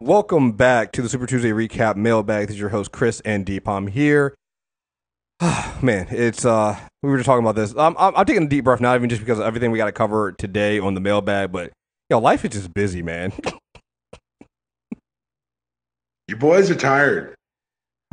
Welcome back to the Super Tuesday recap mailbag. This is your host Kriss and Dpalm here. Man, it's uh, we were just talking about this. I'm, I'm, I'm taking a deep breath, not even just because of everything we got to cover today on the mailbag, but yo, life is just busy, man. You boys are tired.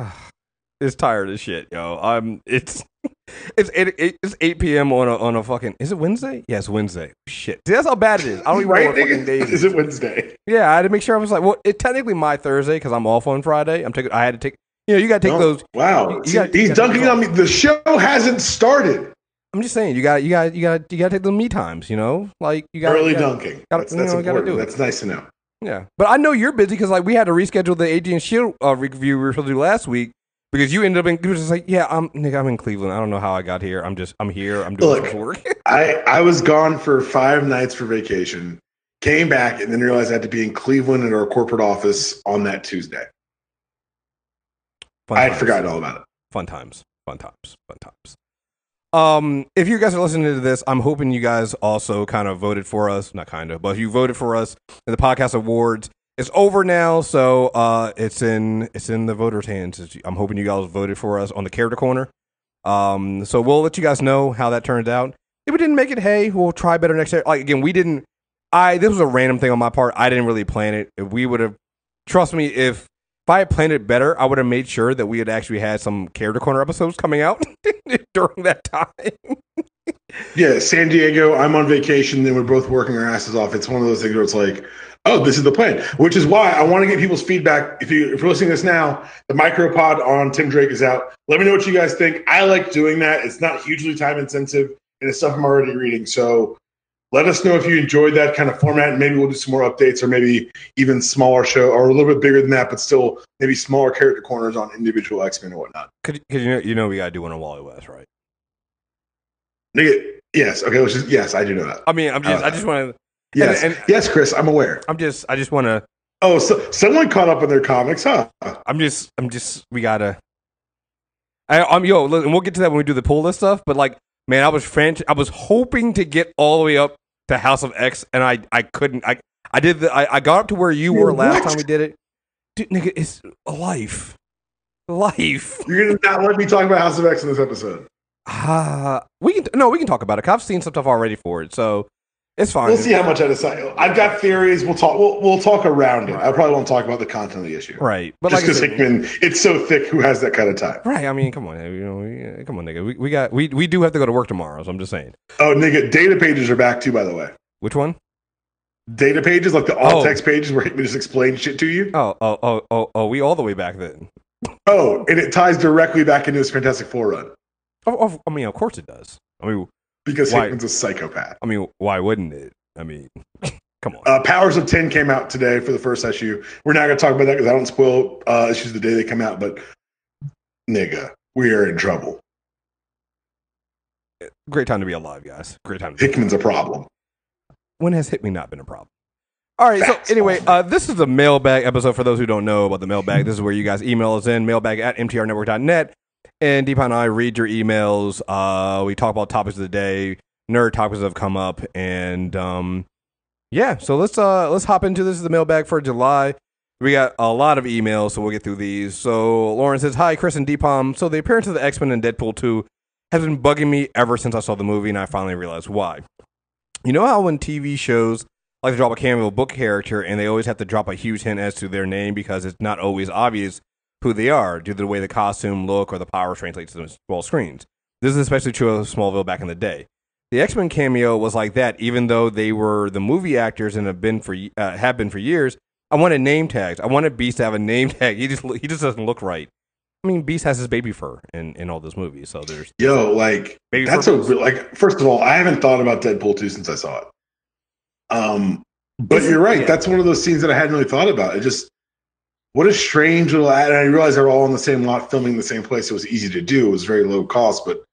it's tired as shit, yo. I'm it's it's eight, eight it's eight p.m. on a on a fucking is it Wednesday? Yes, Wednesday. Shit, See, that's how bad it is. I don't even know what fucking day it Is Is it Wednesday? Yeah, I had to make sure I was like, well, it technically my Thursday because I'm off on Friday. I'm taking. I had to take. You know, you got to take Oh, those. Wow. you See, gotta- you he's gotta dunking on me. The show hasn't started. I'm just saying, you got, you got, you got, you got to take the me times. You know, like you got Early you gotta- dunking. gotta- that's you that's know, important. do it. That's nice to know. Yeah, but I know you're busy because like we had to reschedule the AD and Shield uh, review we were supposed to do last week because you ended up in. You was just like, yeah, I'm nigga, I'm in Cleveland. I don't know how I got here. I'm just, I'm here. I'm doing Look. work. I, I was gone for five nights for vacation, came back, and then realized I had to be in Cleveland at our corporate office on that Tuesday. Fun I had times. forgotten all about it. fun times, fun times, fun times. Um, if you guys are listening to this, I'm hoping you guys also kind of voted for us. Not kind of, but you voted for us in the podcast awards. It's over now, so uh, it's in it's in the voters' hands. I'm hoping you guys voted for us on the character corner. Um, so we'll let you guys know how that turns out. If we didn't make it, hey, we'll try better next year. Like again, we didn't. I this was a random thing on my part. I didn't really plan it. If we would have, trust me, if if I had planned it better, I would have made sure that we had actually had some character corner episodes coming out during that time. Yeah, San Diego. I'm on vacation. Then we're both working our asses off. It's one of those things where it's like, oh, this is the plan. Which is why I want to get people's feedback. If you if you're listening to this now, the micropod on Tim Drake is out. Let me know what you guys think. I like doing that. It's not hugely time intensive, and it's stuff I'm already reading. So let us know if you enjoyed that kind of format, and maybe we'll do some more updates, or maybe even smaller show, or a little bit bigger than that, but still maybe smaller character corners on individual X Men or whatnot. Because you know, you know, we gotta do one on Wally West, right? Nigga, yes, okay, let's just yes, I do know that. I mean, I'm just, Uh, I just want to, Yes, and- yes, Kriss, I'm aware. I'm just, I just want to, Oh, so someone caught up in their comics, huh? I'm just, I'm just, we gotta. I, I'm yo, and we'll get to that when we do the pull list stuff. But like, man, I was frantic. I was hoping to get all the way up to House of X, and I, I couldn't. I, I did the, I, I got up to where you were last What? time we did it. Dude, nigga, it's a life, life. You're gonna not let me talk about House of X in this episode. Ah, we can no, we can talk about it. I've seen some stuff already for it, so it's fine. We'll see how much I decide. I've got theories. We'll talk. We'll, we'll talk around it. I probably won't talk about the content of the issue, Right, but Just because said, Hickman, it's so thick. Who has that kind of time? right. I mean, come on, you know, come on, nigga. We, we got we we do have to go to work tomorrow, so I'm just saying. Oh, nigga, data pages are back too. By the way, Which one? data pages like the all Oh. text pages where Hickman just explains shit to you. Oh, oh, oh, oh, oh, we all the way back then. Oh, and it ties directly back into his Fantastic Four run Of, of, I mean, of course it does. I mean, because Why? Hickman's a psychopath. I mean, why wouldn't it? I mean, come on. Uh, Powers of Ten came out today for the first issue. We're not going to talk about that because I don't spoil uh, issues the day they come out. But nigga, we are in trouble. Great time to be alive, guys. Great time. To be Hickman's a problem. when has Hickman not been a problem? All right. Facts. So anyway, uh, this is the mailbag episode. For those who don't know about the mailbag, this is where you guys email us in mailbag at mtrnetwork.net, and Dpalm and I read your emails. Uh, we talk about topics of the day, nerd topics that have come up, and um, yeah. So let's uh let's hop into this. Is the mailbag for July. We got a lot of emails, so we'll get through these. So Lauren says, "Hi, Kriss and Dpalm. So the appearance of the X Men in Deadpool two has been bugging me ever since I saw the movie, and I finally realized why. You know how when TV shows like to drop a cameo book character and they always have to drop a huge hint as to their name because it's not always obvious who they are due to the way the costume, look, or the power translates to the small screens. This is especially true of Smallville back in the day. The X Men cameo was like that, even though they were the movie actors and have been for uh, have been for years. I wanted name tags. I wanted Beast to have a name tag. He just he just doesn't look right. I mean, Beast has his baby fur in, in all those movies, so there's Yo, like baby that's a real- like. First of all, I haven't thought about Deadpool two since I saw it. Um, but you're right. yeah. That's one of those scenes that I hadn't really thought about. It just what a strange little ad. And I realized they're all in the same lot, filming the same place. It was easy to do. It was very low cost, but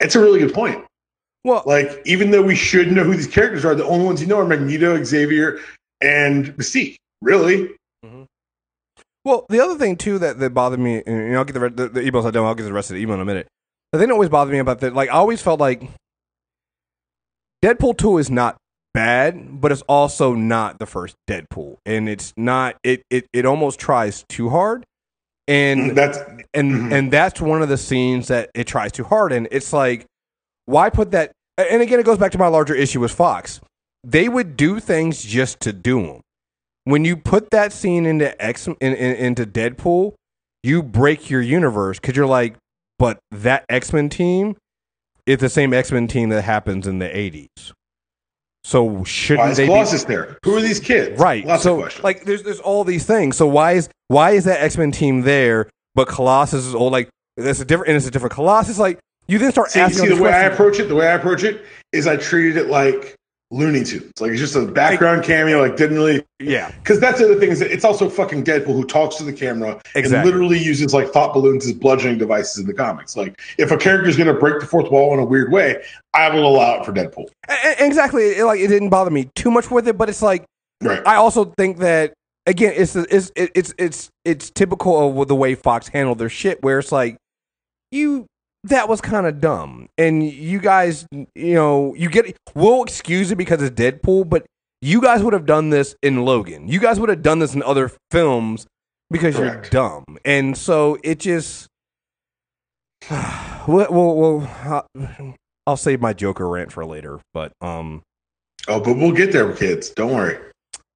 it's a really good point. well, Like, even though we should know who these characters are, the only ones you know are Magneto, Xavier, and Mystique. Really? Mm-hmm. Well, the other thing too that, that bothered me, and you know, I'll get the, the the emails I don't. I'll get the rest of the email in a minute. The thing that always bothered me about that, like, I always felt like Deadpool two is not bad, but it's also not the first Deadpool, and it's not. It it it almost tries too hard, and That's and Mhm. and that's one of the scenes that it tries too hard. And it's like why put that and again it goes back to my larger issue with fox. They would do things just to do them when you put that scene into x in, in, into deadpool you break your universe because you're like but that x-men team is the same x-men team that happens in the 80s so shouldn't why is they be Colossus there? Who are these kids? Right. Lots so of questions. like there's there's all these things. So why is why is that X Men team there, but Colossus is old? Like that's a different and it's a different Colossus. Like you then start see, asking see the way I approach it. The way I approach it is I treated it like Looney Tunes. Like it's just a background cameo. Like didn't really yeah, because that's the other thing is that it's also fucking Deadpool who talks to the camera Exactly. and literally uses like thought balloons as bludgeoning devices in the comics. Like if a character is going to break the fourth wall in a weird way, I will allow it for Deadpool. A- exactly. It, like it didn't bother me too much with it, but it's like Right. I also think that again, it's it's it's it's it's typical of the way Fox handled their shit, where it's like you that was kind of dumb, and you guys, you know, you get we'll excuse it because it's Deadpool, but you guys would have done this in Logan. You guys would have done this in other films because Correct. you're dumb, and so it just. well, well, well, I'll- I'll save my Joker rant for later, but um. Oh, but we'll get there, kids. Don't worry.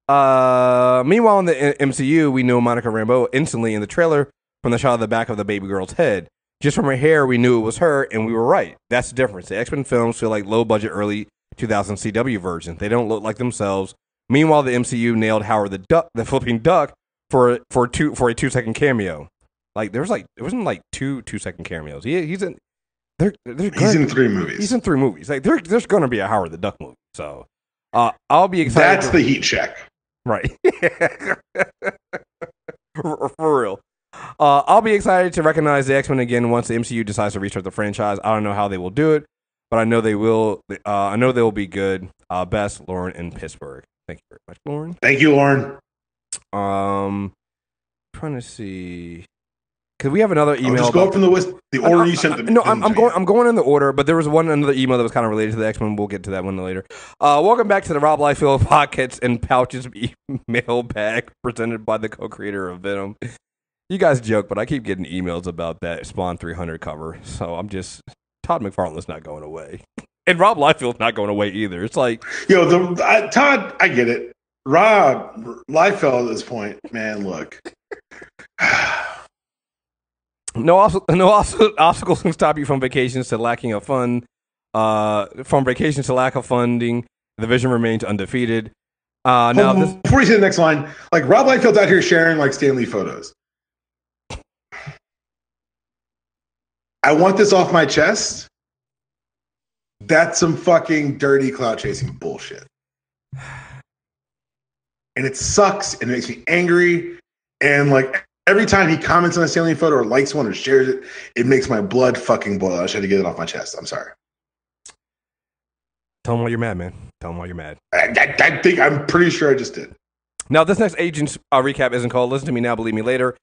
Uh, meanwhile, in the MCU, we know Monica Rambeau instantly in the trailer from the shot of the back of the baby girl's head. Just from her hair, we knew it was her, and we were right. That's the difference. The X Men films feel like low budget, early 2000 CW versions. They don't look like themselves. Meanwhile, the MCU nailed Howard the Duck, the flipping duck, for for two for a two second cameo. Like there was like it wasn't like two two second cameos. He, he's in. They're, they're He's in three movies. He's in three movies. Like there, there's going to be a Howard the Duck movie. So, uh, I'll be excited. That's the heat check. Right. for, for real. Uh, I'll be excited to recognize the X Men again once the MCU decides to restart the franchise. I don't know how they will do it, but I know they will. Uh, I know they will be good. Uh, best, Lauren in Pittsburgh. Thank you very much, Lauren. Thank you, Lauren. Um, trying to see. Cause we have another I'll email. just go about- from the list, the order you sent them. no, I'm, I'm going. I'm going in the order, but there was one another email that was kind of related to the X Men. We'll get to that one later. Uh, welcome back to the Rob Liefeld Pockets and Pouches email mailbag presented by the co-creator of Venom. You guys joke, but I keep getting emails about that Spawn 300 cover, so I'm just Todd McFarlane's not going away, and Rob Liefeld's not going away either. It's like Yo, the I, Todd, I get it. Rob Liefeld at this point, man, look. no, no obstacles can stop you from vacations to lacking of fun. Uh, from vacations to lack of funding, the vision remains undefeated. Uh, now this. before you see the next line, like Rob Liefeld's out here sharing like Stan Lee photos. I want this off my chest. That's some fucking dirty cloud chasing bullshit. And it sucks and it makes me angry. And like every time he comments on a Stan Lee photo or likes one or shares it, it makes my blood fucking boil. I had to get it off my chest. I'm sorry. Tell him why you're mad, man. Tell him why you're mad. I, I, I think I'm pretty sure I just did. Now, this next agent's uh, recap isn't called Listen to Me Now, Believe Me Later.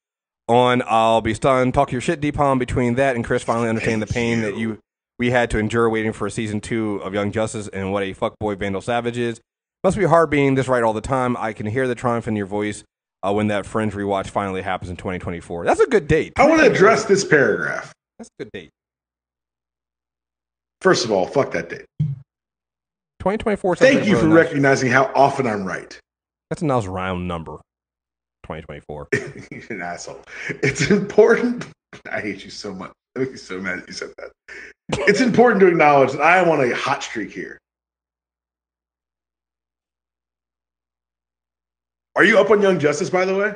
On I'll Be Stunned. Talk your shit, Dpalm. Between that and Kriss finally understanding the pain that you we had to endure waiting for a season two of Young Justice and what a fuckboy Vandal Savage is. Must be hard being this right all the time. I can hear the triumph in your voice uh, when that Fringe rewatch finally happens in 2024. That's a good date. I want to address this paragraph. That's a good date. First of all, fuck that date. 2024. Thank you a for nice- recognizing how often I'm right. That's a nice round number. 2024. You're an asshole. It's important. I hate you so much. I make you so mad that you said that. It's important to acknowledge that I am on a hot streak here. Are you up on Young Justice, by the way?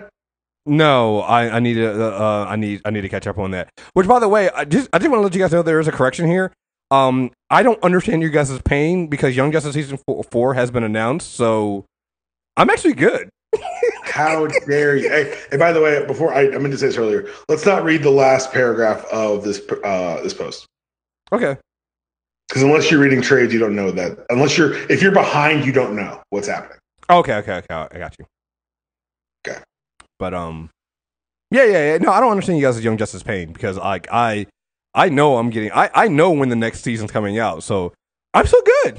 No, I, I need to uh, uh, I need I need to catch up on that. Which, by the way, I just I just want to let you guys know there is a correction here. Um, I don't understand you guys' pain because Young Justice season four, four has been announced, so I'm actually good. How dare you? Hey, and by the way, before I, I meant to say this earlier, let's not read the last paragraph of this uh, this post Okay, because unless you're reading trades, you don't know that. Unless you're if you're behind, you don't know what's happening. okay, okay, okay. I got you. Okay. but um, yeah, yeah, yeah. No, I don't understand you guys' as Young Justice pain because like I I know I'm getting I I know when the next season's coming out, so I'm so good.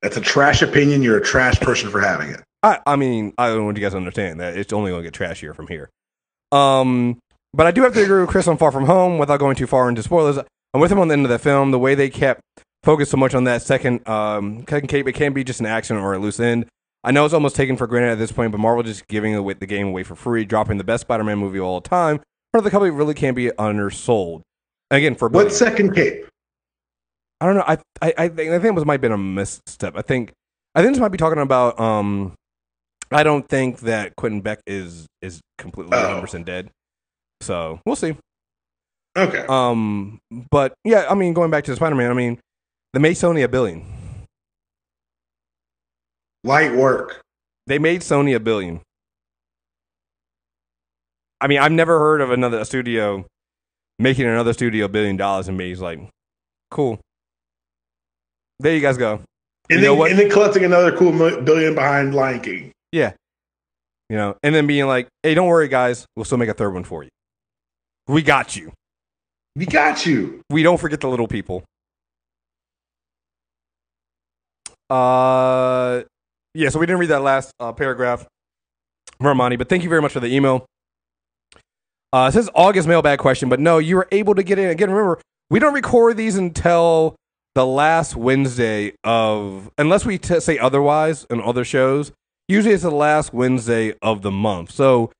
That's a trash opinion. You're a trash person for having it. I, I mean, I don't want you guys to understand that it's only going to get trashier from here. Um, but I do have to agree with Chris on Far From Home without going too far into spoilers. I'm with him on the end of the film. The way they kept focused so much on that second, um, second cape, it can be just an accident or a loose end. I know it's almost taken for granted at this point, but Marvel just giving away the game away for free, dropping the best Spider-Man movie of all time. Part of the company really can't be undersold. Again, for what second cape? I don't know. I I I think, I think it was might have been a misstep. I think I think this might be talking about. Um, I don't think that Quentin Beck is is completely 100 percent dead. So we'll see. Okay. Um, but yeah, I mean, going back to the Spider Man, I mean, they made Sony a billion. Light work. They made Sony a billion. I mean, I've never heard of another a studio making another studio a billion dollars and me. like, cool. There you guys go. And, you then, and then collecting another cool billion behind Lion King. Yeah. You know, and then being like, hey, don't worry, guys. We'll still make a third one for you. We got you. We got you. We don't forget the little people. Uh, yeah, so we didn't read that last uh, paragraph from Armani, but thank you very much for the email. Uh, it says August mailbag question, but no, you were able to get in. Again, remember, we don't record these until the last Wednesday of, unless we t- say otherwise in other shows. Usually it's the last Wednesday of the month. So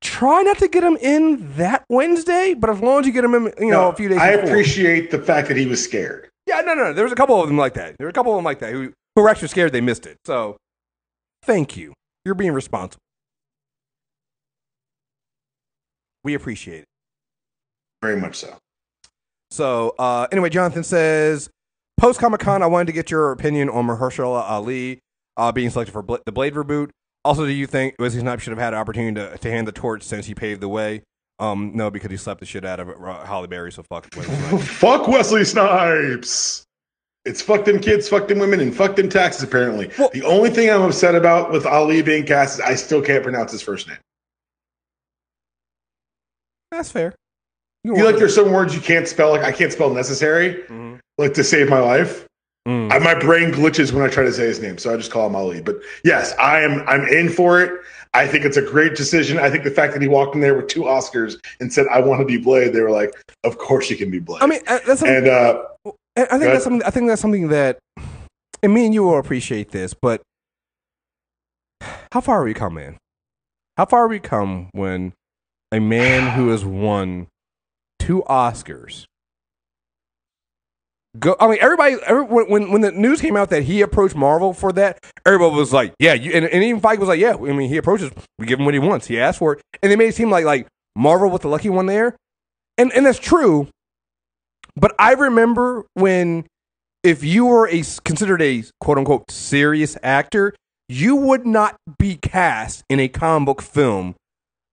try not to get him in that Wednesday, but as long as you get him in, you know, no, a few days. I before. appreciate the fact that he was scared. Yeah, no, no, there was a couple of them like that. There were a couple of them like that who who were actually scared they missed it. So, thank you. You're being responsible. We appreciate it. Very much so. So, uh, anyway, Jonathan says, post Comic Con, I wanted to get your opinion on Mahershala Ali uh, being selected for Bla- the Blade reboot. Also, do you think Wesley Snipes should have had an opportunity to, to hand the torch since he paved the way? Um, no, because he slapped the shit out of uh, Halle Berry. So fuck Wesley Snipes. fuck Wesley Snipes. It's fuck them kids, fuck them women, and fuck them taxes. Apparently, well, the only thing I'm upset about with Ali being cast is I still can't pronounce his first name. That's fair. You, you like there's some words you can't spell. Like I can't spell necessary, mm-hmm. like to save my life. Mm. I, my brain glitches when I try to say his name, so I just call him Ali. But yes, I am. I'm in for it. I think it's a great decision. I think the fact that he walked in there with two Oscars and said, "I want to be Blade," they were like, "Of course you can be Blade." I mean, uh, that's and uh, I think that's something. I think that's something that, and me and you will appreciate this. But how far have we come, man? How far have we come when a man who has won two Oscars go. I mean, everybody. Every, when when the news came out that he approached Marvel for that, everybody was like, "Yeah," you, and, and even Feige was like, "Yeah." I mean, he approaches. We give him what he wants. He asked for it, and they made it seem like like Marvel was the lucky one there, and and that's true. But I remember when if you were a considered a quote unquote serious actor, you would not be cast in a comic book film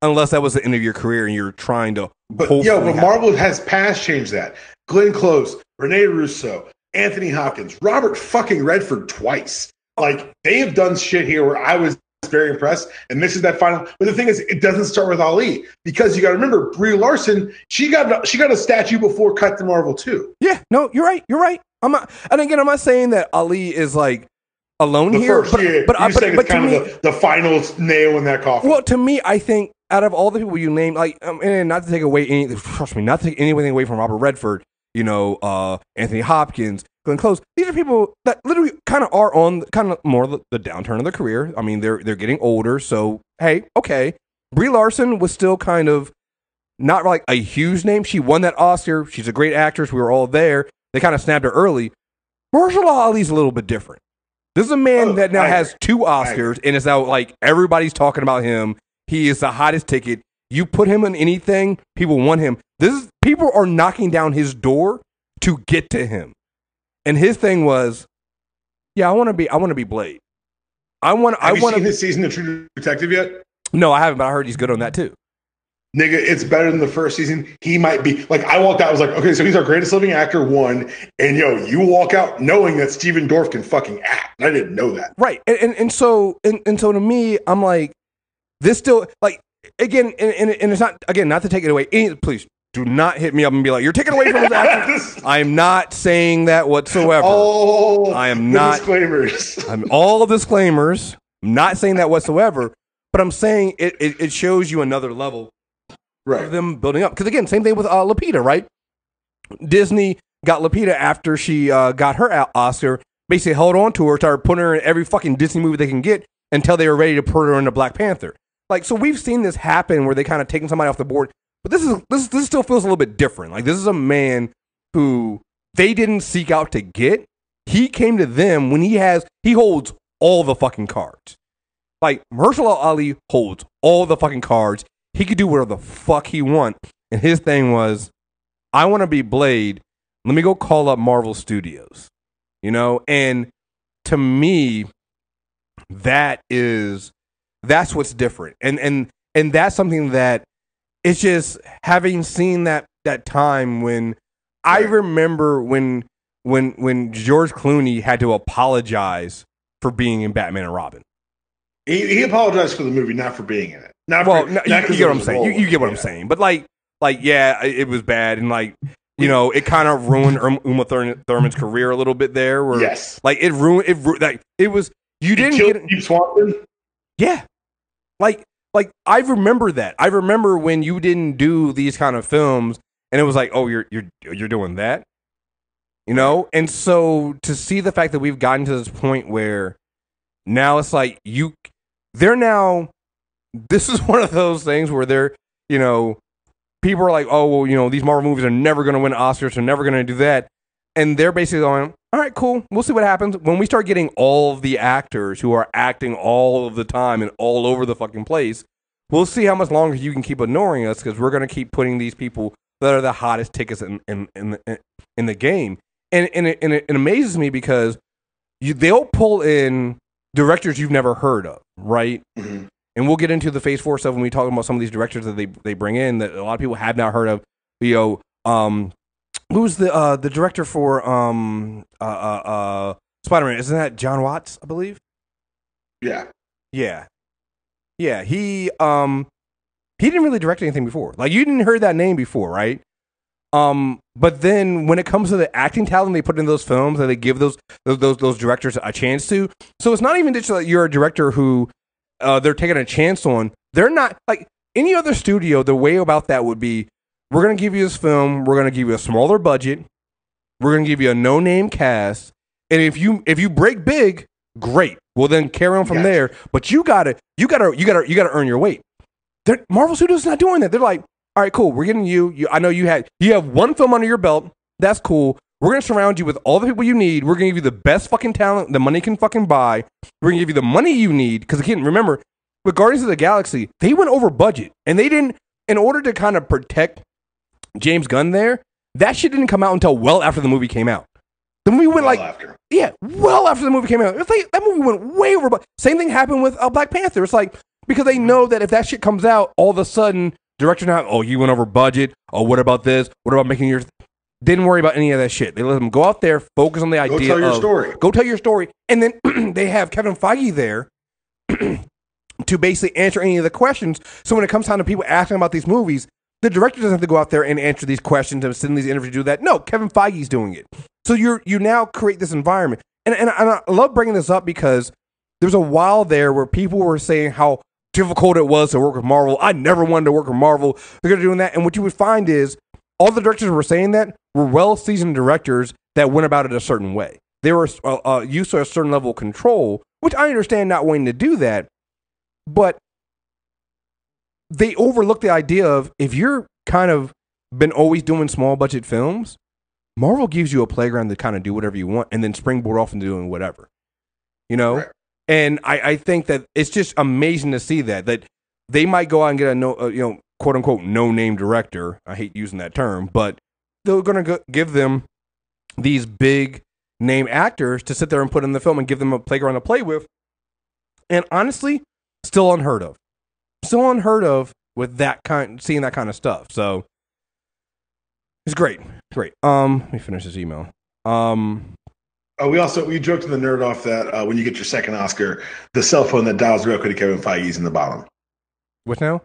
unless that was the end of your career and you're trying to. But yeah, but Marvel has past changed that. Glenn Close, Rene Russo, Anthony Hopkins, Robert fucking Redford twice. Like they have done shit here where I was very impressed. And this is that final. But the thing is, it doesn't start with Ali because you got to remember Brie Larson. She got she got a statue before Captain Marvel too. Yeah, no, you're right. You're right. I'm not. And again, I'm not saying that Ali is like alone the here. First, but, yeah, but, uh, but, but, kind me, of the, the final nail in that coffin. Well, to me, I think out of all the people you named, like, um, and not to take away any, trust me, not to take anything away from Robert Redford, you know, uh, Anthony Hopkins, Glenn Close. These are people that literally kind of are on kind of more the, the downturn of their career. I mean, they're they're getting older, so hey, okay. Brie Larson was still kind of not like a huge name. She won that Oscar. She's a great actress. We were all there. They kind of snapped her early. Mahershala Ali's a little bit different. This is a man oh, that now I has agree. two Oscars, and it's now like everybody's talking about him. He is the hottest ticket. You put him in anything, people want him. This is people are knocking down his door to get to him. And his thing was, yeah, I want to be I want to be Blade. I want I want to this season of True Detective yet? No, I haven't, but I heard he's good on that too. Nigga, it's better than the first season. He might be like I walked out. I was like, okay, so he's our greatest living actor, one. And yo, you walk out knowing that Stephen Dorff can fucking act. I didn't know that. Right, and and, and so and, and so to me, I'm like, this still like again, and, and, and it's not again not to take it away. Any, please do not hit me up and be like, "You're taking away from his acting." I'm not saying that whatsoever. Oh, I am not- disclaimers. I'm all disclaimers. I'm not saying that whatsoever, but I'm saying it, it, it shows you another level of them building up. Because again, same thing with uh, Lupita, right? Disney got Lupita after she uh, got her Oscar. Basically, held on to her, started putting her in every fucking Disney movie they can get until they were ready to put her into Black Panther. Like, so we've seen this happen where they kind of taking somebody off the board, but this is this this still feels a little bit different. Like, this is a man who they didn't seek out to get. He came to them when he has he holds all the fucking cards. Like Mahershala Ali holds all the fucking cards. He could do whatever the fuck he want. And his thing was, I want to be Blade. Let me go call up Marvel Studios. You know, and to me, that is that's what's different. And and and that's something that it's just having seen that that time when I remember when when when George Clooney had to apologize for being in Batman and Robin. He, he apologized for the movie, not for being in it. Not Well, for, no, not you, you get what I'm saying. You, you get what I'm saying. But like, like, yeah, it, was bad, and like, you know, it kind of ruined Um- Uma Thurman's career a little bit there. Where, Yes. like, it ruined it. Like, it was you didn't get. Steve Swanson. Yeah, like, like I remember that. I remember when you didn't do these kind of films, and it was like, oh, you're you're you're doing that. You know, and so to see the fact that we've gotten to this point where now it's like you, they're now. This is one of those things where they're, you know, people are like, oh, well, you know, these Marvel movies are never going to win Oscars, they're never going to do that, and they're basically going, all right, cool, we'll see what happens when we start getting all of the actors who are acting all of the time and all over the fucking place. We'll see how much longer you can keep ignoring us because we're going to keep putting these people that are the hottest tickets in in in the, in the game, and and it, and it, it amazes me because you they'll pull in directors you've never heard of, right? Mhm. And we'll get into the Phase Four stuff when we talk about some of these directors that they they bring in that a lot of people have not heard of. You know, um, who's the uh the director for um uh uh, uh Spider Man? Isn't that John Watts? I believe. Yeah. Yeah, yeah. He um he didn't really direct anything before. Like you didn't hear that name before, right? Um, but then when it comes to the acting talent they put in those films, that they give those those those, those directors a chance to. So it's not even just that you're a director who uh, they're taking a chance on. They're not like any other studio. The way about that would be, we're gonna give you this film. We're gonna give you a smaller budget. We're gonna give you a no name cast, and if you if you break big, great. Well then carry on from Gotcha. there. But you gotta you gotta you gotta you gotta earn your weight. They're, Marvel Studios not doing that. They're like, all right, cool. We're getting you. you. I know you had you have one film under your belt. That's cool. We're gonna surround you with all the people you need. We're gonna give you the best fucking talent the money can fucking buy. We're gonna give you the money you need. Because again, remember, with Guardians of the Galaxy, they went over budget, and they didn't. In order to kind of protect James Gunn, there, that shit didn't come out until well after the movie came out. The movie went Well like after. yeah, well after the movie came out. It's like that movie went way over. But same thing happened with uh, Black Panther. It's like because they know that if that shit comes out, all of a sudden director now, oh, you went over budget. Oh, what about this? What about making your? Didn't worry about any of that shit. They let them go out there, focus on the Go idea tell your of story. go tell your story, and then they have Kevin Feige there to basically answer any of the questions. So when it comes time to people asking about these movies, the director doesn't have to go out there and answer these questions and send these interviews. To do that? No, Kevin Feige's doing it. So you're you now create this environment, and and, and I love bringing this up because there's a while there where people were saying how difficult it was to work with Marvel. I never wanted to work with Marvel. They're doing that, and what you would find is all the directors were saying that were well seasoned directors that went about it a certain way. They were uh, uh, used to a certain level of control, which I understand not wanting to do that, but they overlook the idea of if you're kind of been always doing small budget films, Marvel gives you a playground to kind of do whatever you want and then springboard off into doing whatever. You know? Right. And I, I think that it's just amazing to see that that they might go out and get a no, uh, you know, quote unquote no name director. I hate using that term, but they're going to give them these big name actors to sit there and put in the film and give them a playground to play with. And honestly, still unheard of. Still unheard of with that kind, seeing that kind of stuff. So it's great, great. Um, let me finish this email. Um, Oh, we also we joked to the nerd off that uh, when you get your second Oscar, the cell phone that dials real quick to Kevin Feige's in the bottom. what now?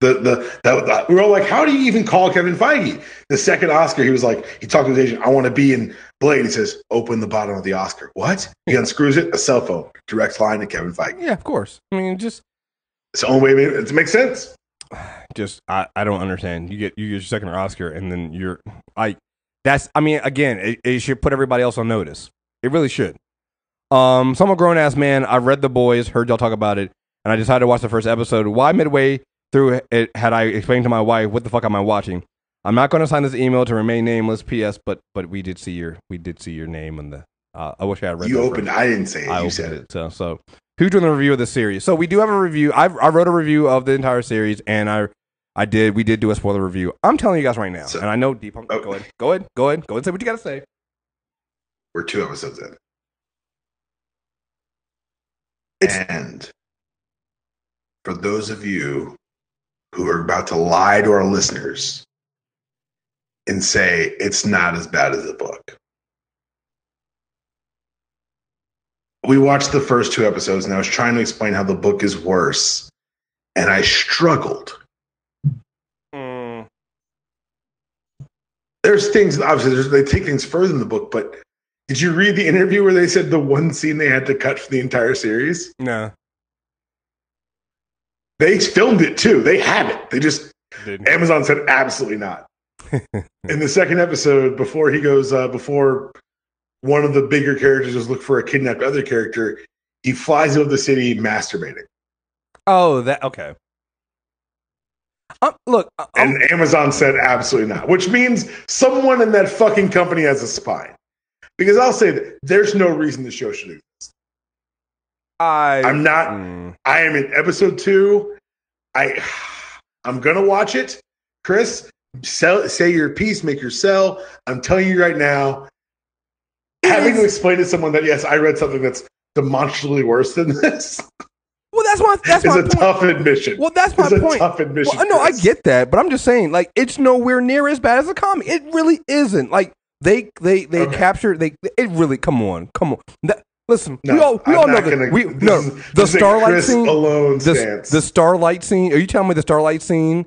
The, the, the, the we were all like, how do you even call Kevin Feige? The second Oscar, he was like, he talked to his agent, I want to be in Blade. He says, open the bottom of the Oscar. What? He unscrews it, a cell phone, direct line to Kevin Feige. Yeah, of course. I mean, just it's the only way it makes sense. Just I, I don't understand. You get you get your second Oscar, and then you're I. That's I mean, again, it, it should put everybody else on notice. It really should. Um, so I'm a grown ass man. I read The Boys, heard y'all talk about it, and I decided to watch the first episode. Why midway through it had I explained to my wife what the fuck am I watching? I'm not going to sign this email to remain nameless. P.S. But but we did see your we did see your name in the. Uh, I wish I had read. You opened. First. I didn't say it. I you said it. it. So so who's doing the review of the series? So we do have a review. I I wrote a review of the entire series, and I I did. We did do a spoiler review. I'm telling you guys right now, so, and I know Deep. Oh, go ahead. Go ahead. Go ahead. Go ahead. And Say what you got to say. We're two episodes in. It's, and for those of you who are about to lie to our listeners and say it's not as bad as the book. We watched the first two episodes and I was trying to explain how the book is worse, and I struggled. Mm. There's things, obviously, they take things further in the book, but did you read the interview where they said the one scene they had to cut for the entire series? No. They filmed it too. They have it. They just Didn't. Amazon said absolutely not. In the second episode, before he goes, uh, before one of the bigger characters is look for a kidnapped other character, he flies over the city masturbating. Oh, that okay. Um, look, um, and Amazon said absolutely not, which means someone in that fucking company has a spine. Because I'll say that there's no reason the show should exist. I I'm not. Mm. I am in episode two. I I'm gonna watch it, Kriss. Sell, say your piece, make your sell. I'm telling you right now. Having to explain to someone that yes, I read something that's demonstrably worse than this. Well, that's my that's it's my a point. tough admission. Well, that's my it's point. tough admission. Well, no, I get that, but I'm just saying, like, it's nowhere near as bad as a comic. It really isn't. Like, they they they okay. capture they. It really come on, come on. That, Listen, no, we all we I'm all know that. We no is, the starlight scene alone the, the, starlight scene. Are you telling me the starlight scene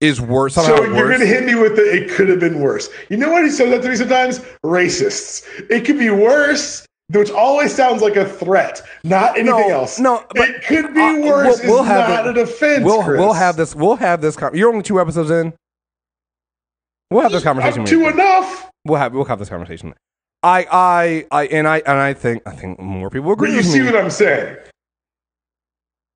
is worse? So you're worse? gonna hit me with the it could have been worse. You know what he says that to me sometimes? Racists. It could be worse. Which always sounds like a threat, not anything no, else. No, but it could be uh, worse. We'll, we'll have not a defense. We'll we'll have this. We'll have this. You're only two episodes in. We'll have this conversation. Up to enough. We'll have we'll have this conversation. I, I, I, and I, and I think, I think more people agree. But you see me. what I'm saying?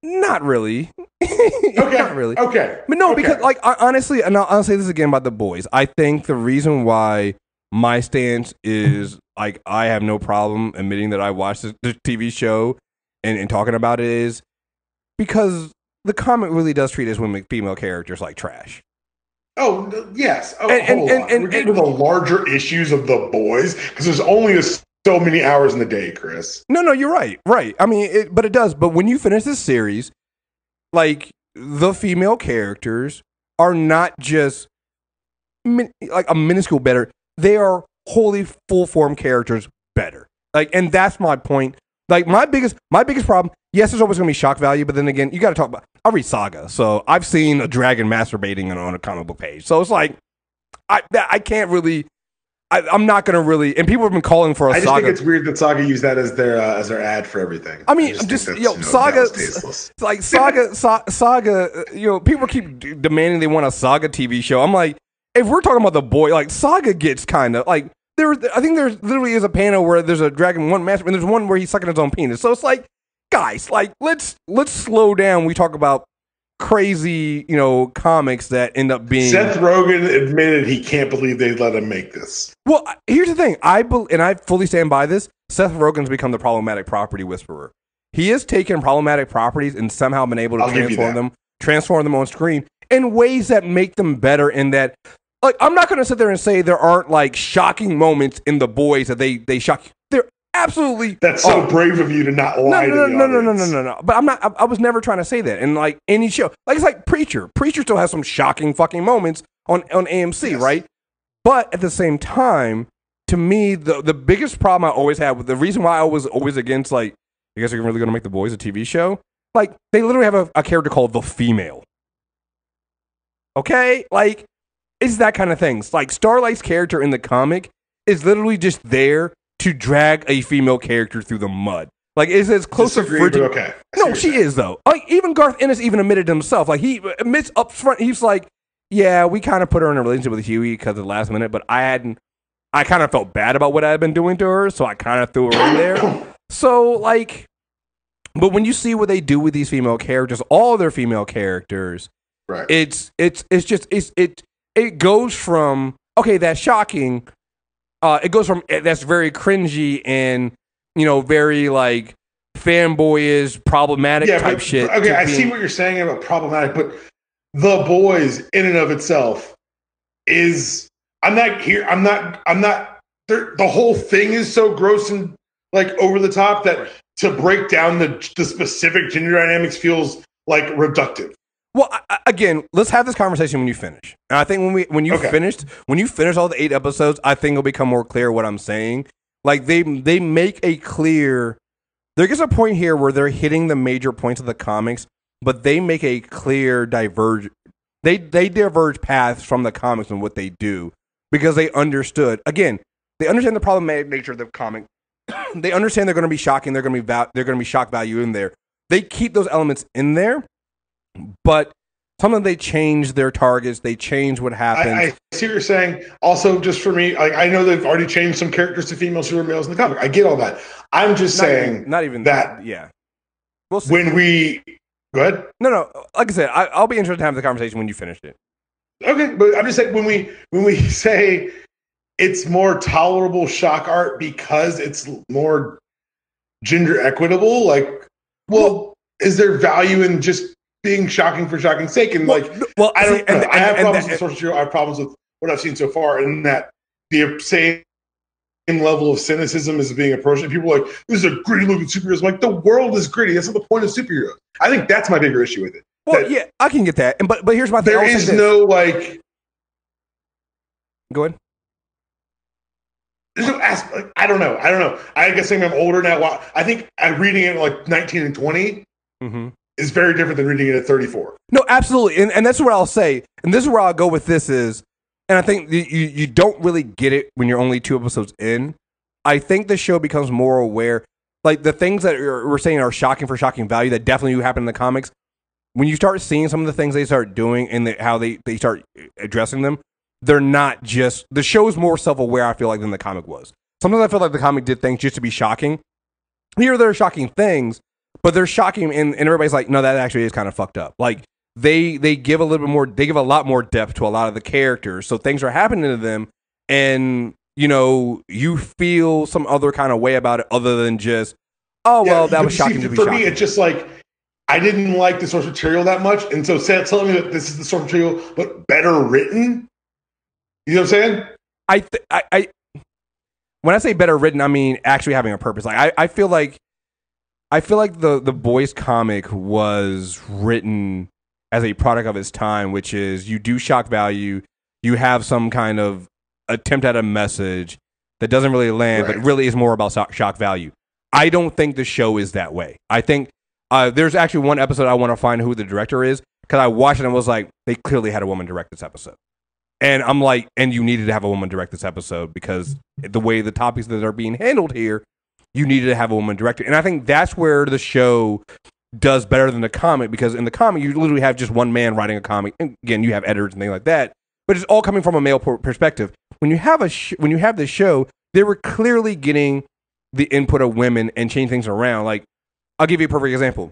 Not really. okay. Not really. Okay. But no, okay. because like I, honestly, and I'll, I'll say this again about the boys. I think the reason why my stance is like I have no problem admitting that I watched the, the TV show and, and talking about it is because the comic really does treat as women female characters like trash. Oh yes. Oh, and, and, on. And, We're getting to the larger issues of the boys because there's only a, so many hours in the day, Kriss. No, no, you're right. Right. I mean, it, but it does. But when you finish this series, like the female characters are not just min, like a minuscule better; they are wholly full form characters better. Like, and that's my point. Like my biggest my biggest problem, yes, there's always gonna be shock value, but then again, you gotta talk about I read saga, so I've seen a dragon masturbating on a comic book page. So it's like I I can't really I, am not gonna really and people have been calling for a I just saga. think it's weird that Saga used that as their uh, as their ad for everything. I mean, I just, just yo, you know, Saga, like Saga, sa- Saga. Uh, you know, people keep d- demanding they want a Saga TV show. I'm like, if we're talking about the boy, like Saga gets kind of like there, I think there literally is a panel where there's a dragon one master, and there's one where he's sucking his own penis. So it's like, guys, like let's let's slow down. We talk about crazy, you know, comics that end up being. Seth Rogen admitted he can't believe they let him make this. Well, here's the thing. I be, and I fully stand by this. Seth Rogen's become the problematic property whisperer. He has taken problematic properties and somehow been able to I'll transform them, transform them on screen in ways that make them better. In that like I'm not going to sit there and say there aren't like shocking moments in the boys that they they shock. Absolutely that's so oh. brave of you to not lie. No, no, no, no, no, no, no, no. But I'm not. I, I, was never trying to say that. And like any show, like it's like Preacher. Preacher still has some shocking fucking moments on on AMC, yes. right? But at the same time, to me, the the biggest problem I always had with the reason why I was always against like, you guys are really going to make the boys a TV show? Like they literally have a, a character called the female. Okay? Like, it's that kind of things. Like, Starlight's character in the comic is literally just there to drag a female character through the mud. Like, it's as close Disagree, to frigid. okay. No, she is though. Like even Garth Ennis even admitted himself. Like he admits up front, he's like, "Yeah, we kind of put her in a relationship with Hughie because of the last minute, but I hadn't. I kind of felt bad about what I had been doing to her, so I kind of threw her in there. So like, but when you see what they do with these female characters, all their female characters, Right. it's it's it's just it's it it goes from okay that's shocking uh it goes from eh, that's very cringy and you know very like fanboyish problematic yeah, type but, shit Okay, I see what you're saying about problematic, but the boys in and of itself is I'm not here. I'm not. I'm not. The whole thing is so gross and like over the top that to break down the the specific gender dynamics feels like reductive. Well I- again let's have this conversation when you finish. And i think when we when you Okay. finished when you finish all the eight episodes i think it'll become more clear what i'm saying. Like they they make a clear there gets a point here where they're hitting the major points of the comics but they make a clear diverge they they diverge paths from the comics and what they do because they understood again they understand the problematic nature of the comic. They understand they're going to be shocking they're going to be val- they're going to be shock value in there. They keep those elements in there but sometimes they change their targets they change what happens I, I see what you're saying. Also, just for me, like I know they've already changed some characters to females who are males in the comic. I get all that. I'm just not saying even, not even that- yeah we'll see. when we go ahead. no no like i said I, i'll be interested to have the conversation when you finish it Okay, but I'm just saying when we when we say it's more tolerable shock art because it's more gender equitable, like, well, is there value in just being shocking for shocking's sake? And like, well I don't and- I have and- and problems that- with social material. I have problems with what I've seen so far, and that the same level of cynicism is being approached. And people are like, this is a gritty looking superheroes. I'm like, the world is gritty. That's not the point of superheroes. I think that's my bigger issue with it. well that- yeah i can get that and but but here's my thing There is no like go ahead There's no ask. Like, I don't know. I don't know. I guess I'm older now. I think I'm reading it like 19 and 20 mm-hmm. Is very different than reading it at 34. No, absolutely, and and that's what I'll say. And this is where I'll go with this is, and I think you you don't really get it when you're only two episodes in. I think the show becomes more aware, like the things that we're saying are shocking for shocking value that definitely happen in the comics. When you start seeing some of the things they start doing and the, how they they start addressing them, they're not just the show is more self aware. I feel like than the comic was. Sometimes I feel like the comic did things just to be shocking. Here, there are shocking things, but they're shocking, and, and everybody's like, no, that actually is kind of fucked up. Like they they give a little bit more, they give a lot more depth to a lot of the characters, so things are happening to them, and you know you feel some other kind of way about it, other than just, oh well, Yeah, that was see, shocking to be For shocking. me, it's just like I didn't like the source material that much, and so telling me that this is the source material but better written. You know what I'm saying? I, th- I, I, when I say better written, I mean actually having a purpose. Like I, I feel like, I feel like the the boys comic was written as a product of its time, which is you do shock value, you have some kind of attempt at a message that doesn't really land, but Right. really is more about shock, shock value. I don't think the show is that way. I think uh, there's actually one episode I want to find who the director is because I watched it and was like, they clearly had a woman direct this episode. And I'm like, and you needed to have a woman direct this episode because the way the topics that are being handled here, you needed to have a woman director. And I think that's where the show does better than the comic because in the comic, you literally have just one man writing a comic. And again, you have editors and things like that, but it's all coming from a male perspective. When you have a sh- when you have this show, they were clearly getting the input of women and change things around. Like, I'll give you a perfect example.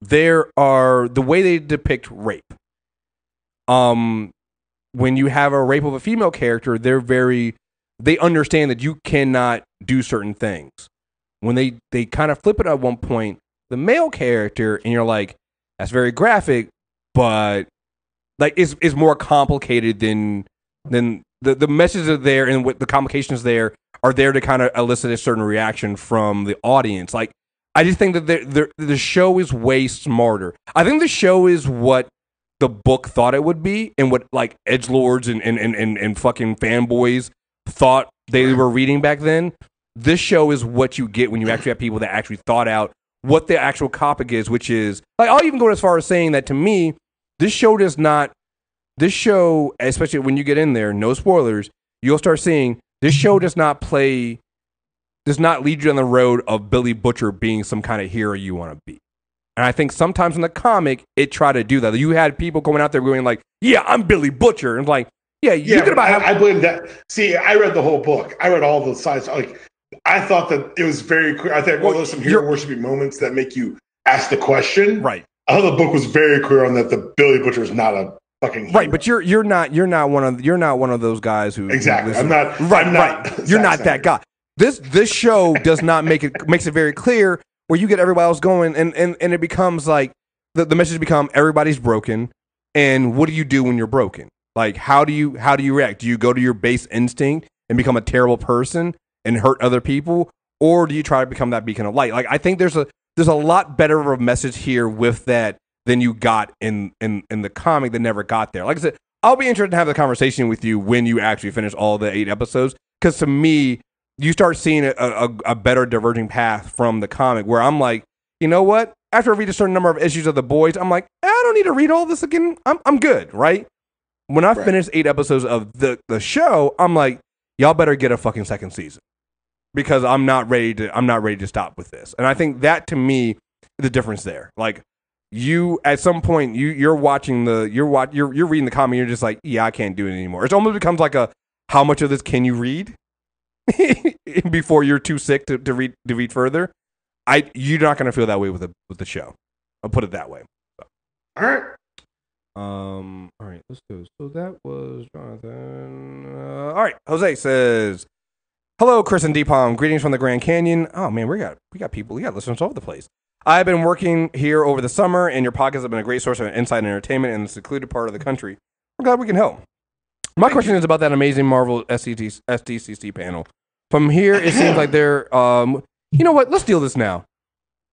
There are the way they depict rape. Um, when you have a rape of a female character, they're very they understand that you cannot do certain things. When they they kind of flip it at one point, the male character, and you're like, that's very graphic, but like is is more complicated than than the the messages are there and what the complications there are there to kind of elicit a certain reaction from the audience. Like I just think that the the the show is way smarter. I think the show is what the book thought it would be and what like edge lords and and, and, and, and fucking fanboys thought they were reading back then. This show is what you get when you actually have people that actually thought out what the actual topic is, which is like I'll even go as far as saying that to me, this show does not this show, especially when you get in there, no spoilers, you'll start seeing this show does not play, does not lead you on the road of Billy Butcher being some kind of hero you want to be. And I think sometimes in the comic, it tried to do that. You had people going out there going like, "Yeah, I'm Billy Butcher," and like, "Yeah, you Yeah, could but about I, I blame that. See, I read the whole book. I read all the sides. Like, I thought that it was very clear. I think well, Well, there's some hero worshiping moments that make you ask the question. right, I thought the book was very clear on that. The Billy Butcher is not a fucking hero. right." But you're you're not you're not one of you're not one of those guys who who exactly. listen- I'm not. right, I'm not right. You're not that guy. This this show does not make it makes it very clear where you get everybody else going, and and and it becomes like the the message become everybody's broken, and what do you do when you're broken? Like how do you how do you react? Do you go to your base instinct and become a terrible person and hurt other people, or do you try to become that beacon of light? Like I think there's a there's a lot better of a message here with that than you got in in in the comic that never got there. Like I said, I'll be interested to have the conversation with you when you actually finish all the eight episodes. Because to me, you start seeing a, a, a better diverging path from the comic where I'm like, you know what? After I read a certain number of issues of the boys, I'm like, eh, I don't need to read all this again. I'm I'm good, right? When I Right. finish eight episodes of the the show, I'm like, y'all better get a fucking second season because I'm not ready to I'm not ready to stop with this. And I think that to me the difference there. Like you at some point you you're watching the you're watch you're you're reading the comic you're just like, yeah, I can't do it anymore. It almost becomes like a how much of this can you read before you're too sick to, to read to read further. I you're not going to feel that way with the with the show. I'll put it that way. All right. Um. All right. Let's go. So that was Jonathan. Uh, all right. Jose says, "Hello, Kriss and Dpalm. Greetings from the Grand Canyon. Oh man, we got we got people. We got listeners all over the place. I've been working here over the summer, and your podcast have been a great source of insight and entertainment in the secluded part of the country. We're glad we can help. My question is about that amazing Marvel SCT, SDCC panel. From here, it seems like they're. Um. You know what? Let's deal this now.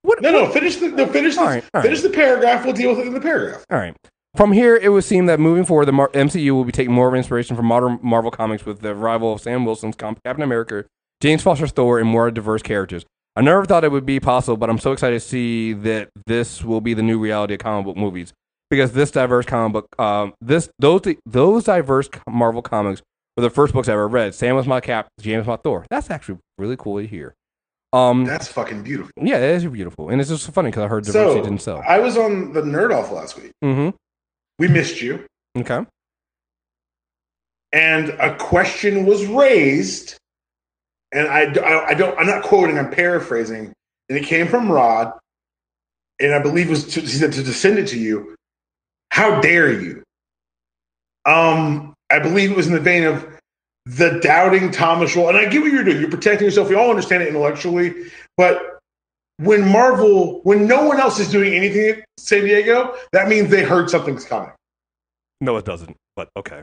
What? No, no. Finish the. No, finish right, all right. Finish the paragraph. We'll deal with it in the paragraph. All right. From here, it would seem that moving forward, the Mar- MCU will be taking more of inspiration from modern Marvel comics with the arrival of Sam Wilson's Captain America, James Foster's Thor, and more diverse characters. I never thought it would be possible, but I'm so excited to see that this will be the new reality of comic book movies because this diverse comic book, um, this those those diverse Marvel comics were the first books I ever read. Sam was my Cap, James was my Thor. That's actually really cool to hear. Um, That's fucking beautiful. yeah, it is beautiful, and it's just funny because I heard diversity So didn't sell. I was on the Nerd Off last week. Mm-hmm. We missed you, Okay. and a question was raised, and I, I, I don't. I'm not quoting. I'm paraphrasing, and it came from Rod, and I believe was to, he said to send it to you. How dare you? Um, I believe it was in the vein of the doubting Thomas role, and I get what you're doing. You're protecting yourself. We all understand it intellectually, but when Marvel, when no one else is doing anything at San Diego, that means they heard something's coming. No, it doesn't. But okay.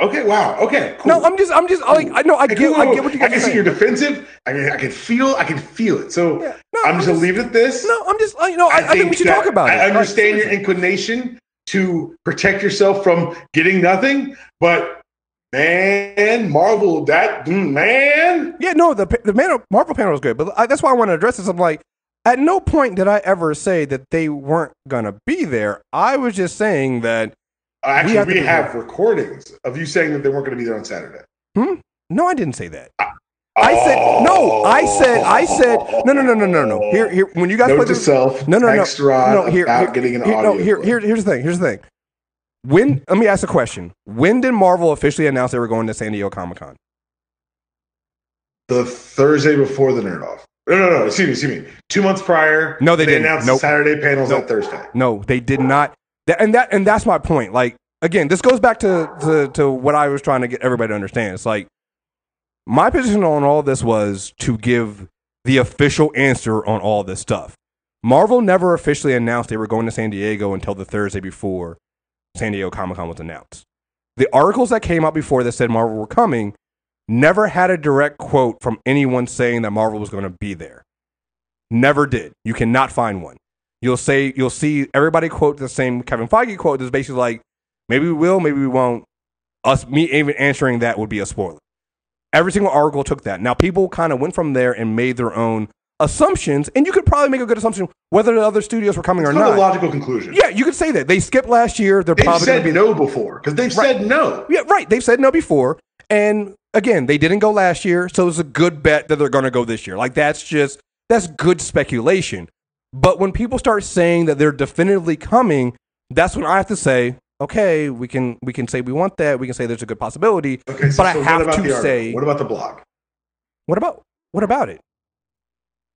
Okay, wow. Okay, cool. No, I'm just, I'm just like, I know, I get, cool, I get what you I guys can are see you're defensive. I can, I can feel, I can feel it. So Yeah. No, I'm just gonna leave it at this. No, I'm just, you know, I, I, think, we should talk about it. I understand Like, your inclination to protect yourself from getting nothing, but man, Marvel, that mm, man. Yeah, no, the the Man- Marvel panel was good, but I, that's why I want to address this. I'm like, at no point did I ever say that they weren't gonna be there. I was just saying that. Actually, have we have, recordings of you saying that they weren't going to be there on Saturday. Hmm? No, I didn't say that. I said no. I said I said no, no, no, no, no, no. Here, here. When you guys Note play to the, self. No, no, no. text Rod no, here, here, getting an here, audio. no, here, here, here's the thing. Here's the thing. When let me ask a question. When did Marvel officially announce they were going to San Diego Comic Con? the Thursday before the Nerd Off. No, no, no. Excuse me, excuse me. Two months prior. No, they didn't. announced Nope. Saturday panels Nope. that Thursday. No, they did not. That, and that and that's my point. Like again, this goes back to, to to what I was trying to get everybody to understand. It's like my position on all this was to give the official answer on all this stuff. Marvel never officially announced they were going to San Diego until the Thursday before San Diego Comic Con was announced. The articles that came out before that said Marvel were coming never had a direct quote from anyone saying that Marvel was going to be there. Never did. You cannot find one. You'll say you'll see everybody quote the same Kevin Feige quote that's basically like, maybe we will, maybe we won't. Us me even answering that would be a spoiler. Every single article took that. Now people kind of went from there and made their own assumptions, and you could probably make a good assumption whether the other studios were coming It's or not a logical conclusion. Yeah, you could say that they skipped last year. They're They've probably said going to be no before because they've Right. said no. Yeah, right. They've said no before. And again, they didn't go last year, so it's a good bet that they're going to go this year. Like that's just that's good speculation. But when people start saying that they're definitively coming, that's when I have to say, okay, we can we can say we want that. We can say there's a good possibility. Okay, so, But I have to say- what about the blog? What about what about it?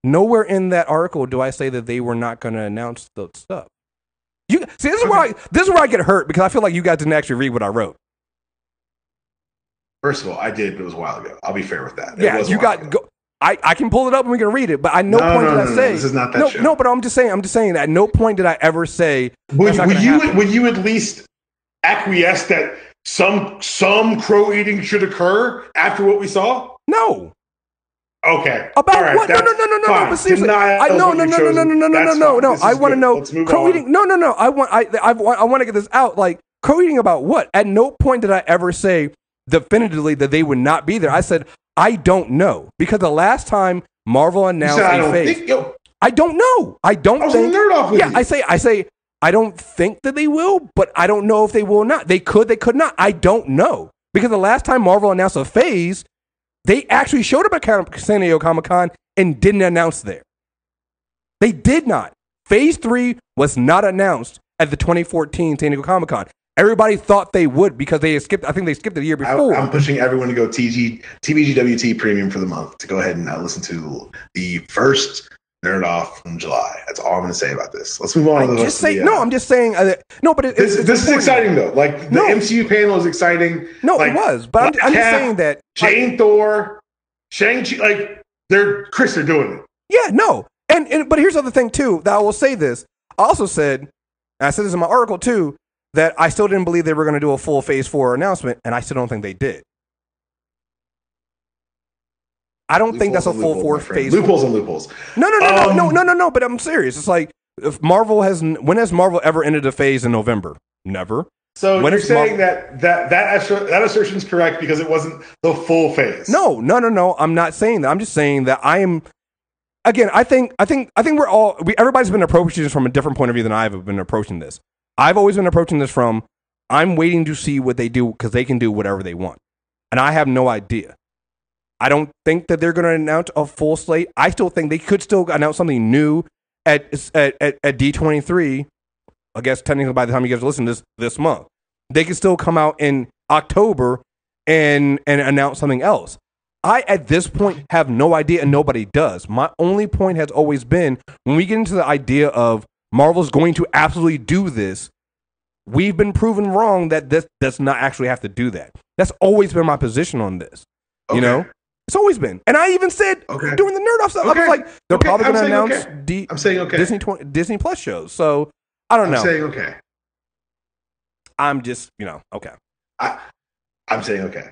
Nowhere in that article do I say that they were not going to announce the stuff. You see, this is where I this is where I get hurt because I feel like you guys didn't actually read what I wrote. First of all, I did, but it was a while ago. I'll be fair with that. It Yeah, you got go. I, I can pull it up and we can read it, but at no, No, point no, did I no, no, say this is not that no, show. no. But I'm just saying, I'm just saying that at no point did I ever say Would, would you happen. would you at least acquiesce that some some crow eating should occur after what we saw? no Okay. about right, what? No, no, no, no, no, fine. no. But seriously, I is no, no, no, no, no, no, no, no, no, no. I want to know Let's move crow on. eating. No, no, no. I want I I, want- I want to get this out. Like crow eating about what? At no point did I ever say definitively that they would not be there. I said I don't know because the last time Marvel You announced said I don't phase, think. Yo, I don't know. I don't I was think. nerd off with Yeah, you. I say, I say, I don't think that they will, but I don't know if they will or not. They could, they could not. I don't know because the last time Marvel announced a phase, they actually showed up at San Diego Comic Con and didn't announce there. They did not. Phase three was not announced at the 2014 San Diego Comic Con. Everybody thought they would because they skipped. I think they skipped it the year I, before. I'm pushing everyone to go TG TBGWT premium for the month to go ahead and uh, listen to the first nerd off from July. That's all I'm going to say about this. Let's move on. to the just say the, uh, no. I'm just saying uh, no, but it, This, it's, this is exciting though. Like the No. MCU panel is exciting. No, Like, it was, but I'm, I'm just saying that. Jane Thor, Shang Chi, like they're Kriss, they're doing it. Yeah, no. And, and but here's the other thing too that I will say this. I also said, I said this in my article too, that I still didn't believe they were going to do a full Phase Four announcement, and I still don't think they did. I don't think that's a full four loopholes, my friend. Phase. Loopholes and loopholes. No, no, no, no, no, Um, no, no, no. But I'm serious. It's like if Marvel has when has Marvel ever ended a phase in November? Never. So When you're saying Mar- that that that assur- that assertion is correct because it wasn't the full phase. No, no, no, no. I'm not saying that. I'm just saying that I am. Again, I think, I think, I think we're all. We, everybody's been approaching this from a different point of view than I've been approaching this. I've always been approaching this from. I'm waiting to see what they do because they can do whatever they want, and I have no idea. I don't think that they're going to announce a full slate. I still think they could still announce something new at at at, at D23. I guess technically by the time you guys listen to this this month, they could still come out in October and and announce something else. I at this point have no idea, and nobody does. My only point has always been when we get into the idea of Marvel's going to absolutely do this, we've been proven wrong that this does not actually have to do that. That's always been my position on this. You know, it's always been, and I even said Okay. during the nerd off stuff, I was like, they're Okay. probably going to announce okay. D- I'm saying okay. Disney tw- Disney Plus shows. So I don't know. I'm saying okay. I'm just you know okay. I'm saying okay.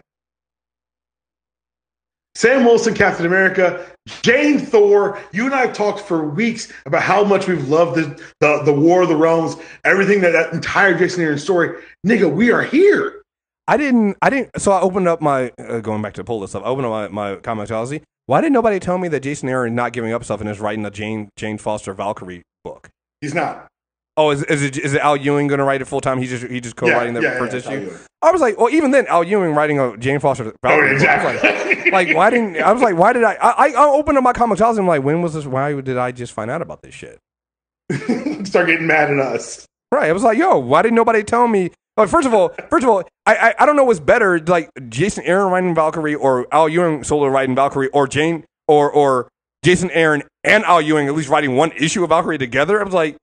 Sam Wilson, Captain America, Jane Thor. You and I have talked for weeks about how much we've loved the, the, the War of the Realms, everything that that entire Jason Aaron story. Nigga, we are here. I didn't. I didn't. So I opened up my uh, going back to pull this up. I opened up my my Comixology. Why didn't nobody tell me that Jason Aaron not giving up stuff and is writing a Jane Jane Foster Valkyrie book? He's not. Oh, is, is it is it Al Ewing going to write it full time? He's just he just co-writing the first it's issue. I was like, well, even then, Al Ewing writing a Jane Foster Oh, Valkyrie book. Like, exactly. like, why didn't I was like, why did I? I, I I opened up my Comixology. I'm like, when was this? Why did I just find out about this shit? Start getting mad at us. Right. I was like, yo, why didn't nobody tell me? Like, first of all, first of all, I, I I don't know what's better, like Jason Aaron writing Valkyrie or Al Ewing solo writing Valkyrie or Jane or or Jason Aaron and Al Ewing at least writing one issue of Valkyrie together. I was like,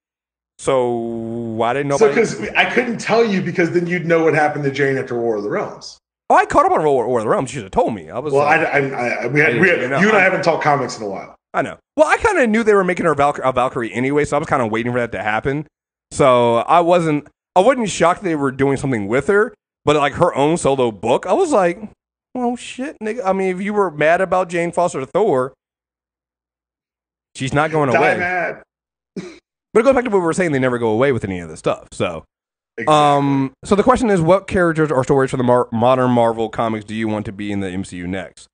so why didn't So, nobody? because I couldn't tell you because then you'd know what happened to Jane after War of the Realms. oh, I caught up on War, War of the Realms. You should have told me. I was Well, like, I, I, we had, we had, You know, you and I I- haven't talked comics in a while. I know. Well, I kind of knew they were making her Valkyrie, a Valkyrie anyway, so I was kind of waiting for that to happen. So I wasn't, I wasn't shocked they were doing something with her, but like her own solo book, I was like, well, shit, nigga. I mean, if you were mad about Jane Foster Thor, she's not going Die away. mad. But it goes back to what we were saying; they never go away with any of this stuff. So, Exactly. um, so the question is, what characters or stories from the mar- modern Marvel comics do you want to be in the MCU next?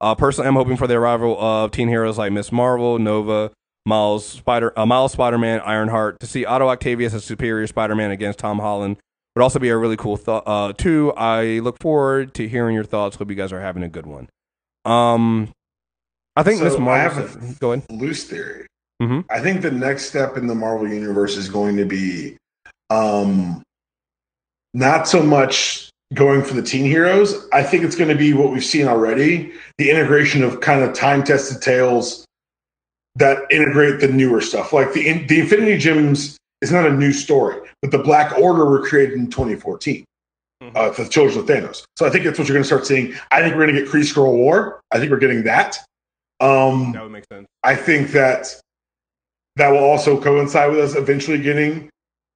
Uh, personally, I'm hoping for the arrival of teen heroes like Miss Marvel, Nova, Miles Spider, uh, Miles Spider-Man, Ironheart. To see Otto Octavius as superior Spider-Man against Tom Holland would also be a really cool thought. Uh, too, I look forward to hearing your thoughts. Hope you guys are having a good one. Um, I think So, Miss I have a- Go ahead. Loose theory. Mhm. I think the next step in the Marvel universe is going to be um, not so much going for the teen heroes. I think it's going to be what we've seen already the integration of kind of time tested tales that integrate the newer stuff. Like the, the Infinity Gems is not a new story, but the Black Order were created in 2014 uh, for the Children of Thanos. So I think that's what you're going to start seeing. I think we're going to get Kree-Skrull War. I think we're getting that. Um, That would make sense. I think that that will also coincide with us eventually getting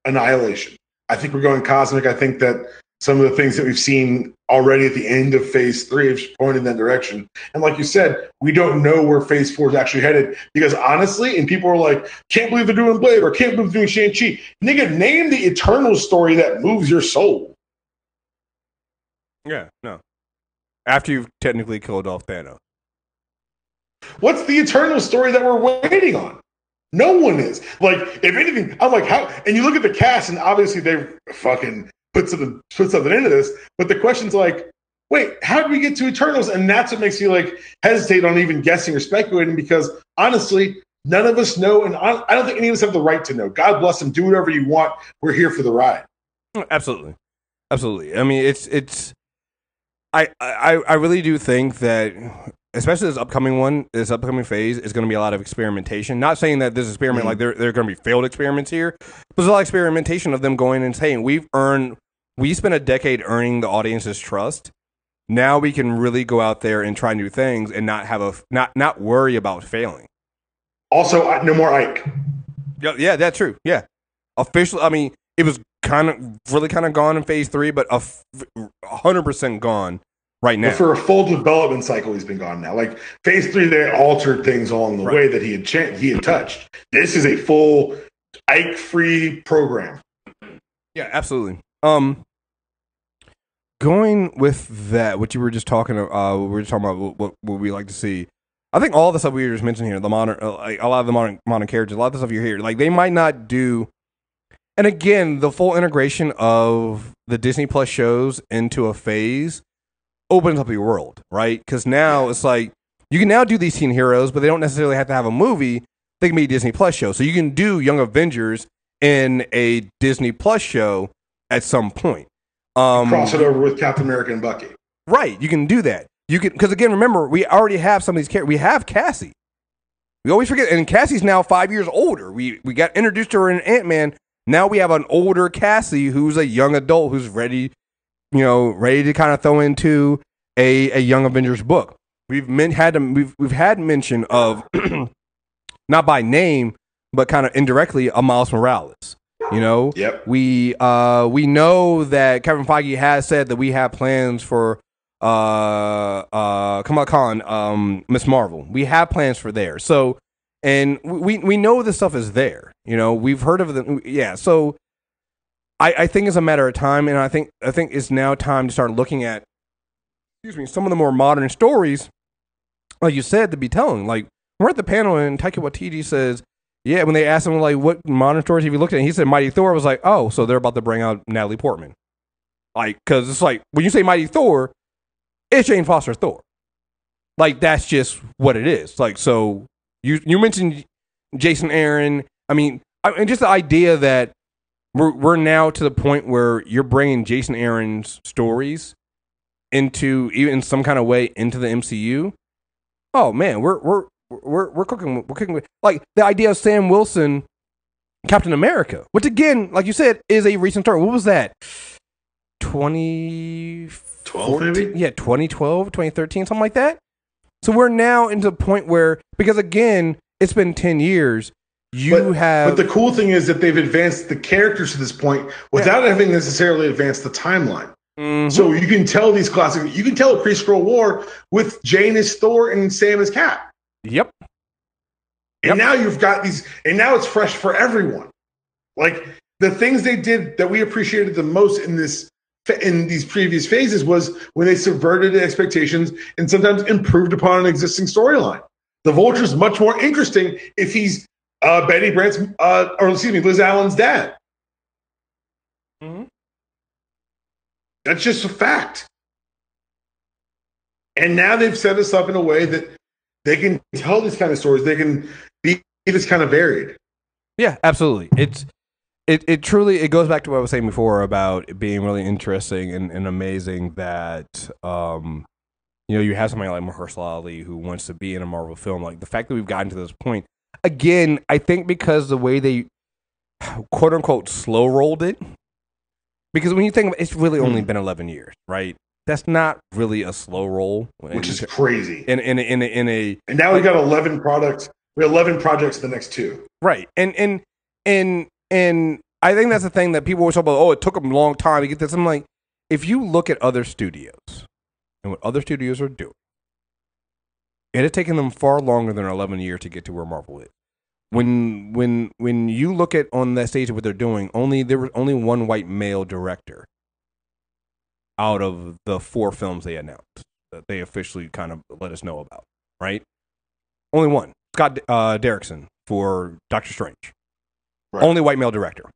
Annihilation. I think we're going cosmic. I think that some of the things that we've seen already at the end of Phase Three have pointed in that direction. And like you said, we don't know where Phase Four is actually headed because honestly, and people are like, "Can't believe they're doing Blade" or "Can't believe they're doing Shang Chi." Nigga, name the Eternal story that moves your soul. Yeah, no. After you've technically killed off Thanos. What's the eternal story that we're waiting on? No one is. Like, if anything, I'm like, how? And you look at the cast, and obviously they fucking put something put something into this. But the question's like, wait, how did we get to Eternals? And that's what makes me like hesitate on even guessing or speculating because honestly, none of us know, and I, don't think any of us have the right to know. God bless them. Do whatever you want. We're here for the ride. Absolutely, absolutely. I mean, it's it's. I I I really do think that, especially this upcoming one, this upcoming phase is going to be a lot of experimentation. Not saying that this experiment Mhm. like there there are going to be failed experiments here, but there's a lot of experimentation of them going and saying we've earned, we spent a decade earning the audience's trust. Now we can really go out there and try new things and not have a not not worry about failing. Also, no more Ike. Yeah, yeah, that's true. Yeah, officially. I mean, it was kind of really kind of gone in phase three, but a hundred percent gone right now. But for a full development cycle, he's been gone now. Like phase three, they altered things along the Right. way that he had cha- he had touched. This is a full Ike free program. yeah, absolutely. Um, going with that, what you were just talking, uh, we were just talking about what, what, what we like to see. I think all the stuff we were just mentioning here, the modern, uh, like a lot of the modern modern characters, a lot of the stuff you hear, like they might not do. And again, the full integration of the Disney Plus shows into a phase opens up your world, right? Because now it's like you can now do these teen heroes, but they don't necessarily have to have a movie. They can be a Disney Plus show, so you can do Young Avengers in a Disney Plus show at some point. Um, Cross it over with Captain America and Bucky. Right, you can do that. You can because again, remember we already have some of these characters. We have Cassie. We always forget, and Cassie's now five years older. We we got introduced to her in Ant Man. Now we have an older Cassie who's a young adult who's ready, you know, ready to kind of throw into a a Young Avengers book. We've men, had them. We've we've had mention of not by name, but kind of indirectly a Miles Morales. You know, Yep. we uh we know that Kevin Feige has said that we have plans for uh uh Kamala Khan, um Miss Marvel. We have plans for there. So and we we know this stuff is there. You know, we've heard of them. Yeah. So I I think it's a matter of time, and I think I think it's now time to start looking at excuse me some of the more modern stories, like you said, to be telling. Like we're at the panel and Taika Waititi says. Yeah, when they asked him like what modern stories have you looked at, he said Mighty Thor was like, oh, so they're about to bring out Natalie Portman, like because it's like when you say Mighty Thor, it's Jane Foster's Thor, like that's just what it is. Like so, you you mentioned Jason Aaron. I mean, I, and just the idea that we're we're now to the point where you're bringing Jason Aaron's stories into even in some kind of way into the MCU. Oh man, we're we're we're we're cooking we're cooking with like the idea of Sam Wilson Captain America, which again, like you said, is a recent story. What was that? 20 12 maybe? Yeah, 2012, 2013, something like that. So we're now into the point where because again, it's been 10 years, you But- have But the cool thing is that they've advanced the characters to this point without having necessarily advanced the timeline. Mhm. So you can tell these classic. You can tell a Kree-Skrull War with Jane as Thor and Sam as Cap. Yep. And now you've got these, and now it's fresh for everyone. Like the things they did that we appreciated the most in this in these previous phases was when they subverted expectations and sometimes improved upon an existing storyline. The Vulture is much more interesting if he's uh, Betty Brant's, uh, or excuse me, Liz Allen's dad. Mm-hmm. That's just a fact. And now they've set us up in a way that they can tell these kind of stories. They can be this kind of varied. Yeah, absolutely. It's it, it truly it goes back to what I was saying before about it being really interesting and, and amazing that um you know you have somebody like Mahershala Ali who wants to be in a Marvel film. Like the fact that we've gotten to this point again, I think because the way they quote unquote slow rolled it. Because when you think about it, it's really only mm. been eleven years, right? That's not really a slow roll, which is crazy. In in in a, in a and now we got eleven products. We have eleven projects in the next two. Right, and and and and I think that's the thing that people always talk about. Oh, it took them a long time to get this. I'm like, if you look at other studios and what other studios are doing, it had taken them far longer than 11 years to get to where Marvel is. When when when you look at on that stage of what they're doing, only there was only one white male director out of the four films they announced that they officially kind of let us know about. Right, only one. Scott uh, Derrickson for Doctor Strange. Right. Only white male director.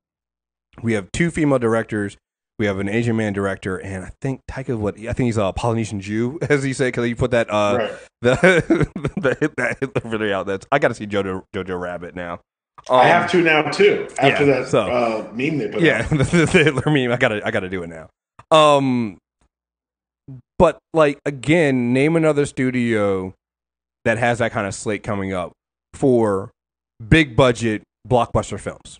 We have two female directors. We have an Asian man director, and I think Taika. What I think he's a Polynesian Jew, as he said, because he put that uh right. the, the that Hitler video out. That's I got to see Jojo Jojo Rabbit now. Um, I have um, to now too. After yeah, that so, uh, meme they put. Yeah, the, the, Hitler meme. I gotta I gotta do it now. Um, but like again, name another studio that has that kind of slate coming up for big budget blockbuster films.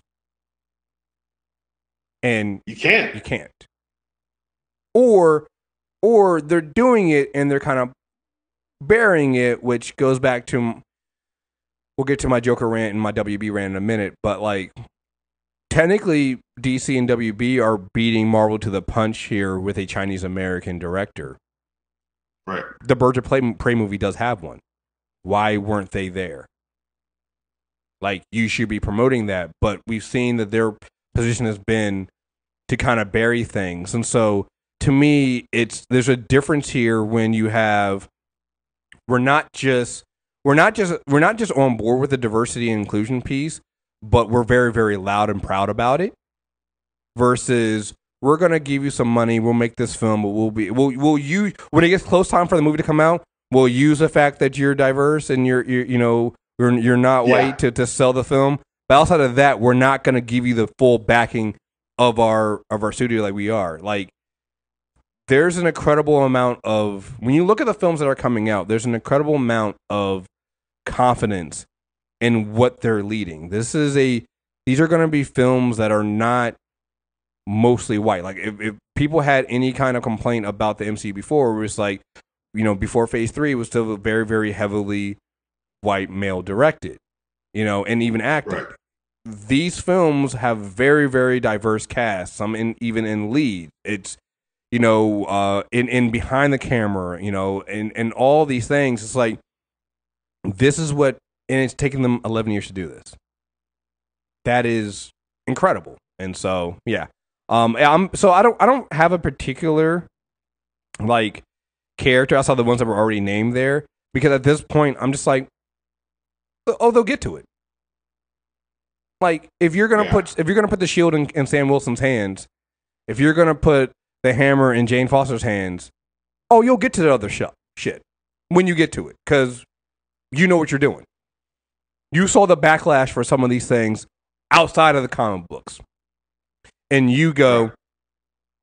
And you can't. You can't. Or or they're doing it and they're kind of burying it, which goes back to we'll get to my Joker rant and my WB rant in a minute, but like technically DC and WB are beating Marvel to the punch here with a Chinese American director. Right. The Birds of Prey movie does have one. Why weren't they there? Like you should be promoting that, but we've seen that their position has been to kind of bury things. And so to me, it's there's a difference here when you have we're not just we're not just we're not just on board with the diversity and inclusion piece, but we're very very loud and proud about it. Versus we're gonna give you some money, we'll make this film, but we'll be we'll we'll you when it gets close time for the movie to come out, we'll use the fact that you're diverse and you're, you're you know you're, you're not yeah. white to, to sell the film. But outside of that, we're not going to give you the full backing of our of our studio like we are. Like there's an incredible amount of when you look at the films that are coming out, there's an incredible amount of confidence in what they're leading. This is a these are going to be films that are not mostly white. Like if, if people had any kind of complaint about the MCU before, it was like, you know, before Phase Three, it was still very very heavily white male directed, you know, and even acted. Right. These films have very, very diverse casts. Some in even in lead. It's you know, uh, in in behind the camera, you know, and and all these things. It's like this is what, and it's taken them eleven years to do this. That is incredible, and so yeah, um, I'm so I don't I don't have a particular like character outside the ones that were already named there because at this point I'm just like oh, they'll get to it. Like if you're gonna yeah. put if you're gonna put the shield in, in Sam Wilson's hands, if you're gonna put the hammer in Jane Foster's hands, oh, you'll get to the other sh- shit when you get to it because you know what you're doing. You saw the backlash for some of these things outside of the comic books, and you go,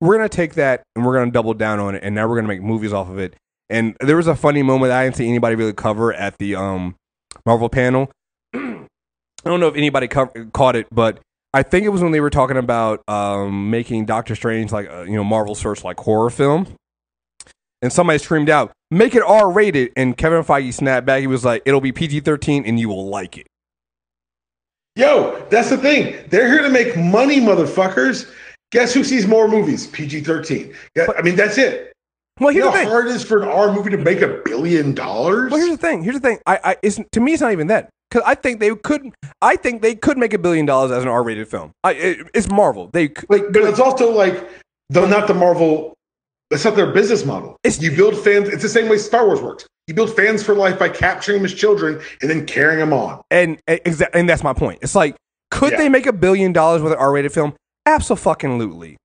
we're gonna take that and we're gonna double down on it, and now we're gonna make movies off of it. And there was a funny moment I didn't see anybody really cover at the um Marvel panel. I don't know if anybody co- caught it, but I think it was when they were talking about um, making Doctor Strange like a, uh, you know Marvel search like horror film, and somebody screamed out, "Make it R rated!" And Kevin Feige snapped back. He was like, "It'll be PG thirteen, and you will like it." Yo, that's the thing. They're here to make money, motherfuckers. Guess who sees more movies? PG thirteen. Yeah, I mean that's it. Well, here's you know the thing. how hard it is for an R movie to make a billion dollars. Well, here's the thing. Here's the thing. I, I it's, to me, it's not even that because I think they could. I think they could make a billion dollars as an R-rated film. I, it, it's Marvel. They like, but it's also like Though not the Marvel. That's not their business model. It's- you build fans. It's the same way Star Wars works. You build fans for life by capturing them as children and then carrying them on. And exa- and that's my point. It's like, could Yeah. they make a billion dollars with an R-rated film? Absolutely.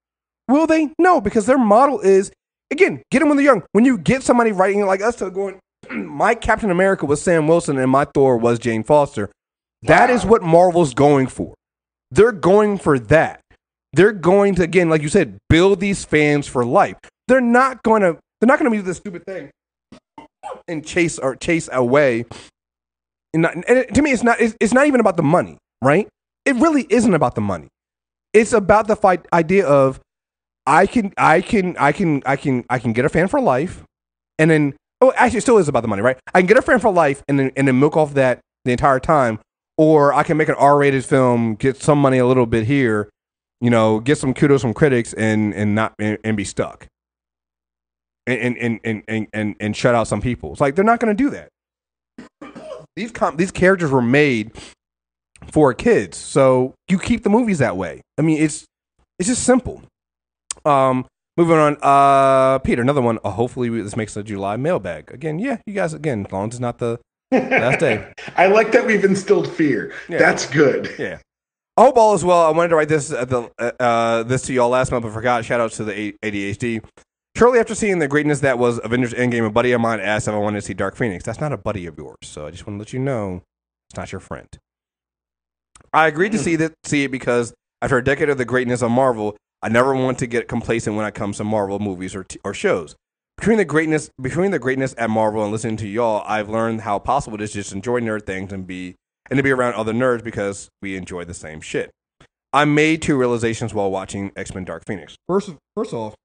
Will they? No, because their model is again, get them when they're young. When you get somebody writing like us to going, my Captain America was Sam Wilson and my Thor was Jane Foster. That is Wow. what Marvel's going for. They're going for that. They're going to again, like you said, build these fans for life. They're not going to. They're not going to do this stupid thing and chase or chase away. And, not, and to me, it's not. It's, it's not even about the money, right? It really isn't about the money. It's about the fight idea of I can, I can, I can, I can, I can get a fan for life, and then oh, actually, it still is about the money, right? I can get a fan for life, and then and then milk off that the entire time, or I can make an R-rated film, get some money a little bit here, you know, get some kudos from critics, and and not and, and be stuck, and and, and and and and shut out some people. It's like they're not going to do that. These com- these characters were made for kids, so you keep the movies that way. I mean, it's it's just simple. Um, moving on. Uh, Peter, another one. Uh, hopefully, we- this makes a July mailbag again. Yeah, you guys again. As long as it's not the last day. I like that we've instilled fear. Yeah. That's good. Yeah. I hope all is well. I wanted to write this at the uh, uh, this to y'all last month, but forgot. Shout out to the ADHD. Shortly after seeing the greatness that was Avengers Endgame, a buddy of mine asked if I wanted to see Dark Phoenix. That's not a buddy of yours, so I just want to let you know it's not your friend. I agreed to hmm. see that see it because after a decade of the greatness of Marvel, I never want to get complacent when it comes to Marvel movies or t- or shows. Between the greatness between the greatness at Marvel and listening to y'all, I've learned how possible it is to just enjoy nerd things and be and to be around other nerds because we enjoy the same shit. I made two realizations while watching X Men Dark Phoenix. First, first off,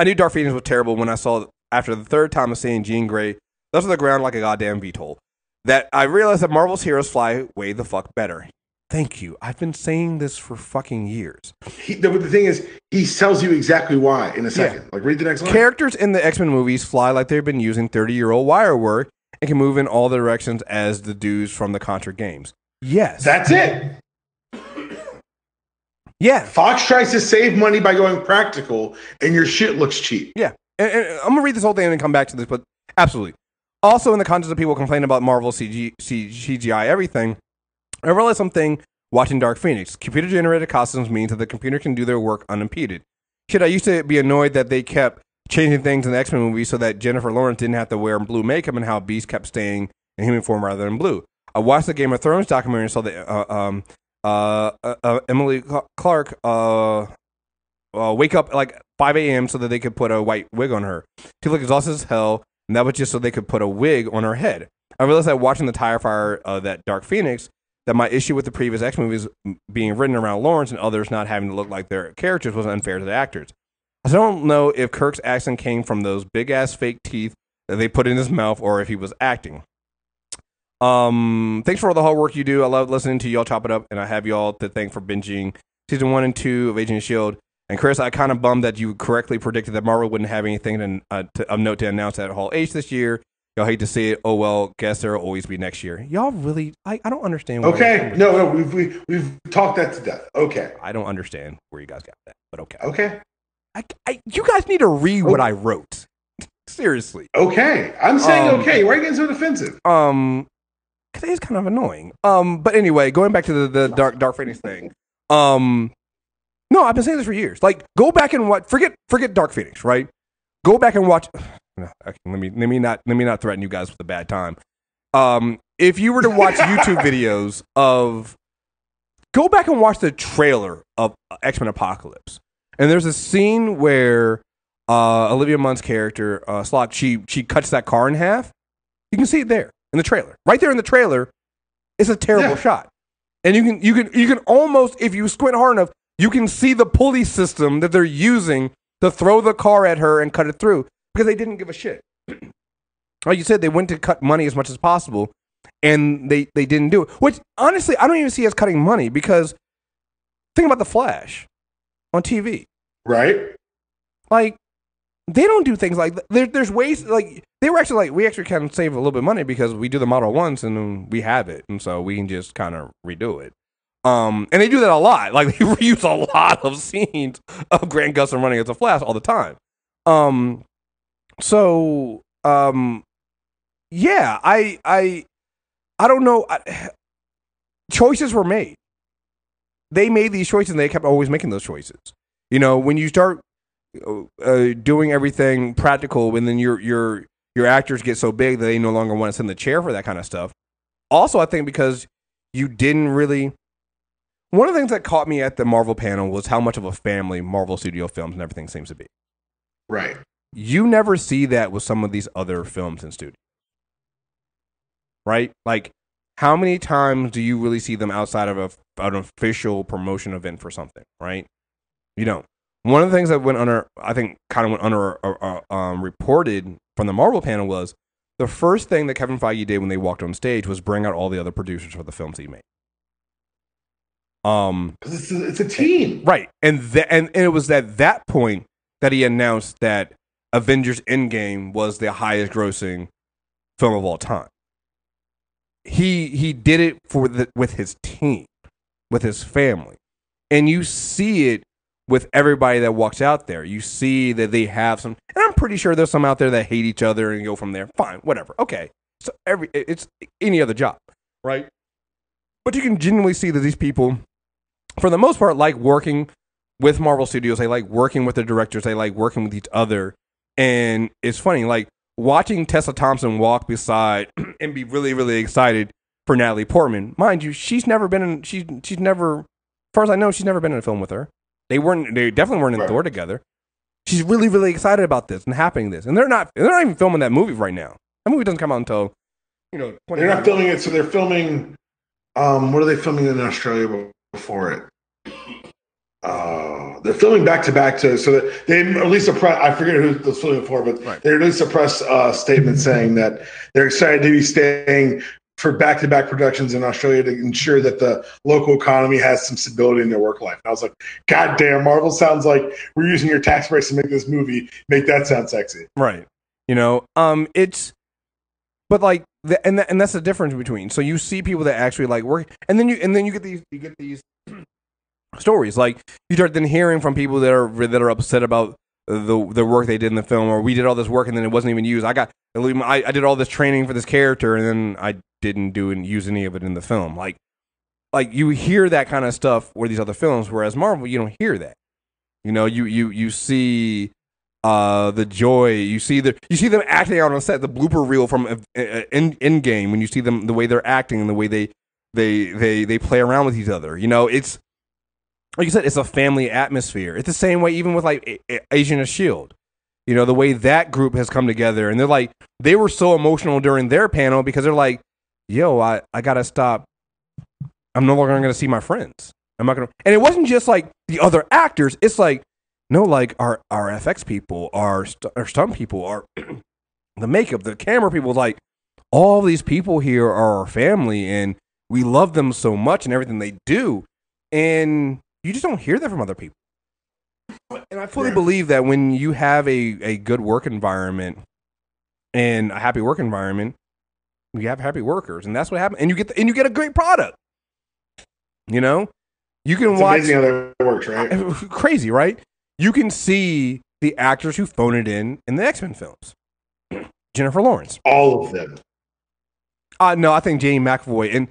I knew Dark Phoenix was terrible when I saw after the third time of seeing Jean Grey left on the ground like a goddamn VTOL. That I realized that Marvel's heroes fly way the fuck better. Thank you. I've been saying this for fucking years. He, the, the thing is, he tells you exactly why in a second. Like, read the next line. Characters in the X Men movies fly like they've been using 30 year old wire work and can move in all the directions as the dudes from the Contra games. Yes. That's it. Yeah. Fox tries to save money by going practical, and your shit looks cheap. Yeah. And, and I'm going to read this whole thing and then come back to this, but absolutely. Also, in the context of people complaining about Marvel CG, CGI everything, I realized something watching Dark Phoenix. Computer generated costumes means that the computer can do their work unimpeded. Shit, I used to be annoyed that they kept changing things in the X Men movies so that Jennifer Lawrence didn't have to wear blue makeup and how Beast kept staying in human form rather than blue. I watched the Game of Thrones documentary and saw that uh, um, uh, uh, uh, Emily Clarke uh, uh, wake up at like 5 a.m. so that they could put a white wig on her. She looked exhausted as hell, and that was just so they could put a wig on her head. I realized that watching the tire fire of that Dark Phoenix, that my issue with the previous X movies being written around Lawrence and others not having to look like their characters was unfair to the actors. I don't know if Kirk's accent came from those big ass fake teeth that they put in his mouth or if he was acting. Um, thanks for all the hard work you do. I love listening to y'all chop it up, and I have y'all to thank for binging season one and two of Agent of Shield. And Kriss, I kind of bummed that you correctly predicted that Marvel wouldn't have anything to, uh, to, of note to announce at Hall H this year. Y'all hate to see it. Oh well, guess there'll always be next year. Y'all really, I, I don't understand. Okay. No, no, we've, we've, we've talked that to death. Okay. I don't understand where you guys got that, but okay. Okay. I, I, you guys need to read what I wrote. Seriously. Okay. I'm saying Um, okay. Why are you getting so defensive? Um, cause it is kind of annoying. Um, but anyway, going back to the, the dark Dark Phoenix thing. Um, no, I've been saying this for years. Like, go back and watch. Forget forget Dark Phoenix, right? Go back and watch. No, okay, let me let me not let me not threaten you guys with a bad time. Um, if you were to watch YouTube videos of, go back and watch the trailer of X Men Apocalypse, and there's a scene where uh, Olivia Munn's character uh, Psylocke she she cuts that car in half. You can see it there in the trailer, right there in the trailer. It's a terrible Yeah. shot, and you can you can you can almost if you squint hard enough, you can see the pulley system that they're using to throw the car at her and cut it through because they didn't give a shit. like you said, they went to cut money as much as possible, and they they didn't do it. Which honestly, I don't even see as cutting money because think about the Flash on TV. Right? Like they don't do things like there, there's ways like they were actually like we actually can save a little bit of money because we do the model once and we have it and so we can just kind of redo it. Um, and they do that a lot. Like they reuse a lot of scenes of Grant Gustin running as a Flash all the time. Um, so um, yeah, I I I don't know. I, choices were made. They made these choices, and they kept always making those choices. You know, when you start uh, doing everything practical, and then your your your actors get so big that they no longer want to sit in the chair for that kind of stuff. Also, I think because you didn't really. One of the things that caught me at the Marvel panel was how much of a family Marvel Studio films and everything seems to be. Right. You never see that with some of these other films and studios. Right? Like, how many times do you really see them outside of a, an official promotion event for something? Right? You don't. One of the things that went under, I think, kind of went under uh, uh, um, reported from the Marvel panel was the first thing that Kevin Feige did when they walked on stage was bring out all the other producers for the films he made. Um, it's a, it's a team, right? And, th- and and it was at that point that he announced that Avengers Endgame was the highest grossing film of all time. He he did it for the with his team, with his family. And you see it with everybody that walks out there. You see that they have some and I'm pretty sure there's some out there that hate each other and go from there. Fine, whatever. Okay. So every it's any other job, right? But you can genuinely see that these people for the most part like working with Marvel Studios. They like working with the directors. They like working with each other. And it's funny, like watching Tessa Thompson walk beside and be really, really excited for Natalie Portman. Mind you, she's never been in. She's she's never, as far as I know, she's never been in a film with her. They weren't. They definitely weren't in right. Thor together. She's really, really excited about this and happening this. And they're not. They're not even filming that movie right now. That movie doesn't come out until, you know, they're not filming it. So they're filming. Um, what are they filming in Australia before it? Uh, they're filming back to back to so that they released a press. I forget who was filming for, but right. they released a press uh, statement saying that they're excited to be staying for back to back productions in Australia to ensure that the local economy has some stability in their work life. And I was like, God damn, Marvel sounds like we're using your tax breaks to make this movie. Make that sound sexy, right? You know, um, it's but like the, and the, and that's the difference between. So you see people that actually like work, and then you and then you get these you get these stories. Like you start then hearing from people that are that are upset about the the work they did in the film, or we did all this work and then it wasn't even used. I got I, I did all this training for this character and then I didn't do and use any of it in the film. Like like you hear that kind of stuff where these other films, whereas Marvel you don't hear that. You know, you you you see uh the joy you see the you see them acting out on set the blooper reel from uh, uh Endgame when you see them the way they're acting and the way they they they they play around with each other you know it's like you said, it's a family atmosphere. It's the same way even with like Agent of Shield. You know, the way that group has come together, and they're like, they were so emotional during their panel because they're like, "Yo, I I gotta stop. I'm no longer gonna see my friends. I'm not gonna." And it wasn't just like the other actors. It's like, no, like our our FX people, our st- our stunt people, our the makeup, the camera people. Like all these people here are our family, and we love them so much and everything they do. And you just don't hear that from other people. And I fully yeah. believe that when you have a, a good work environment and a happy work environment, you have happy workers, and that's what happens. And you get the, and you get a great product. You know, you can it's watch. Amazing how that works, right? Crazy, right? You can see the actors who phone it in in the X Men films. Jennifer Lawrence, all of them. Uh, no, I think Jamie McAvoy, and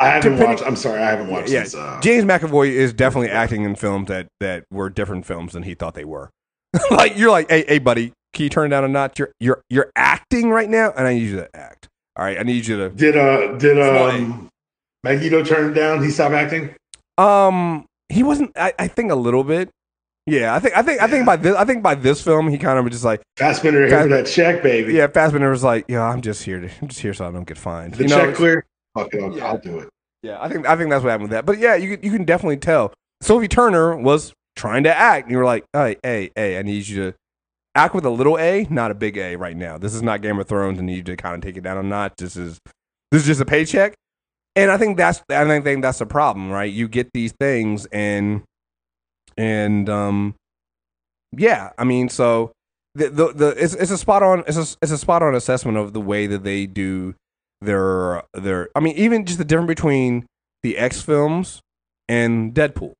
I haven't watched. I'm sorry, I haven't watched. Yeah, since, uh, James McAvoy is definitely acting in films that that were different films than he thought they were. like you're like, hey, hey, buddy, can you turn it down a notch? You're you're you're acting right now, and I need you to act. All right, I need you to. Did uh did um Magneto turn it down? He stopped acting. Um, he wasn't. I, I think a little bit. Yeah, I think I think yeah. I think by this I think by this film he kind of was just like Fassbender here for that check, baby. Yeah, Fassbender was like, yeah, I'm just here to I'm just here so I don't get fined. The you check know, clear. Okay, I'll, yeah. I'll do it. Yeah, I think I think that's what happened with that. But yeah, you you can definitely tell. Sophie Turner was trying to act, and you were like, "Hey, hey, hey, I need you to act with a little A, not a big A, right now. This is not Game of Thrones, and you need to kind of take it down a notch. This is this is just a paycheck." And I think that's I think that's the problem, right? You get these things, and and um, yeah, I mean, so the the, the it's it's a spot on it's a it's a spot on assessment of the way that they do their their I mean even just the difference between the X films and Deadpool.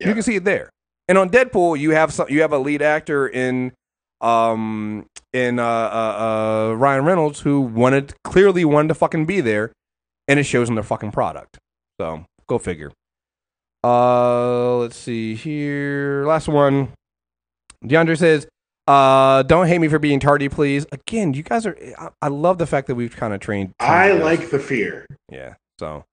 Yeah. You can see it there. And on Deadpool, you have some. You have a lead actor in, um, in uh, uh, uh, Ryan Reynolds who wanted clearly wanted to fucking be there, and it shows in their fucking product. So go figure. Uh, let's see here. Last one. DeAndre says, uh, don't hate me for being tardy, please. Again, you guys are. I, I love the fact that we've kind of trained. I guys. like the fear. Yeah. So,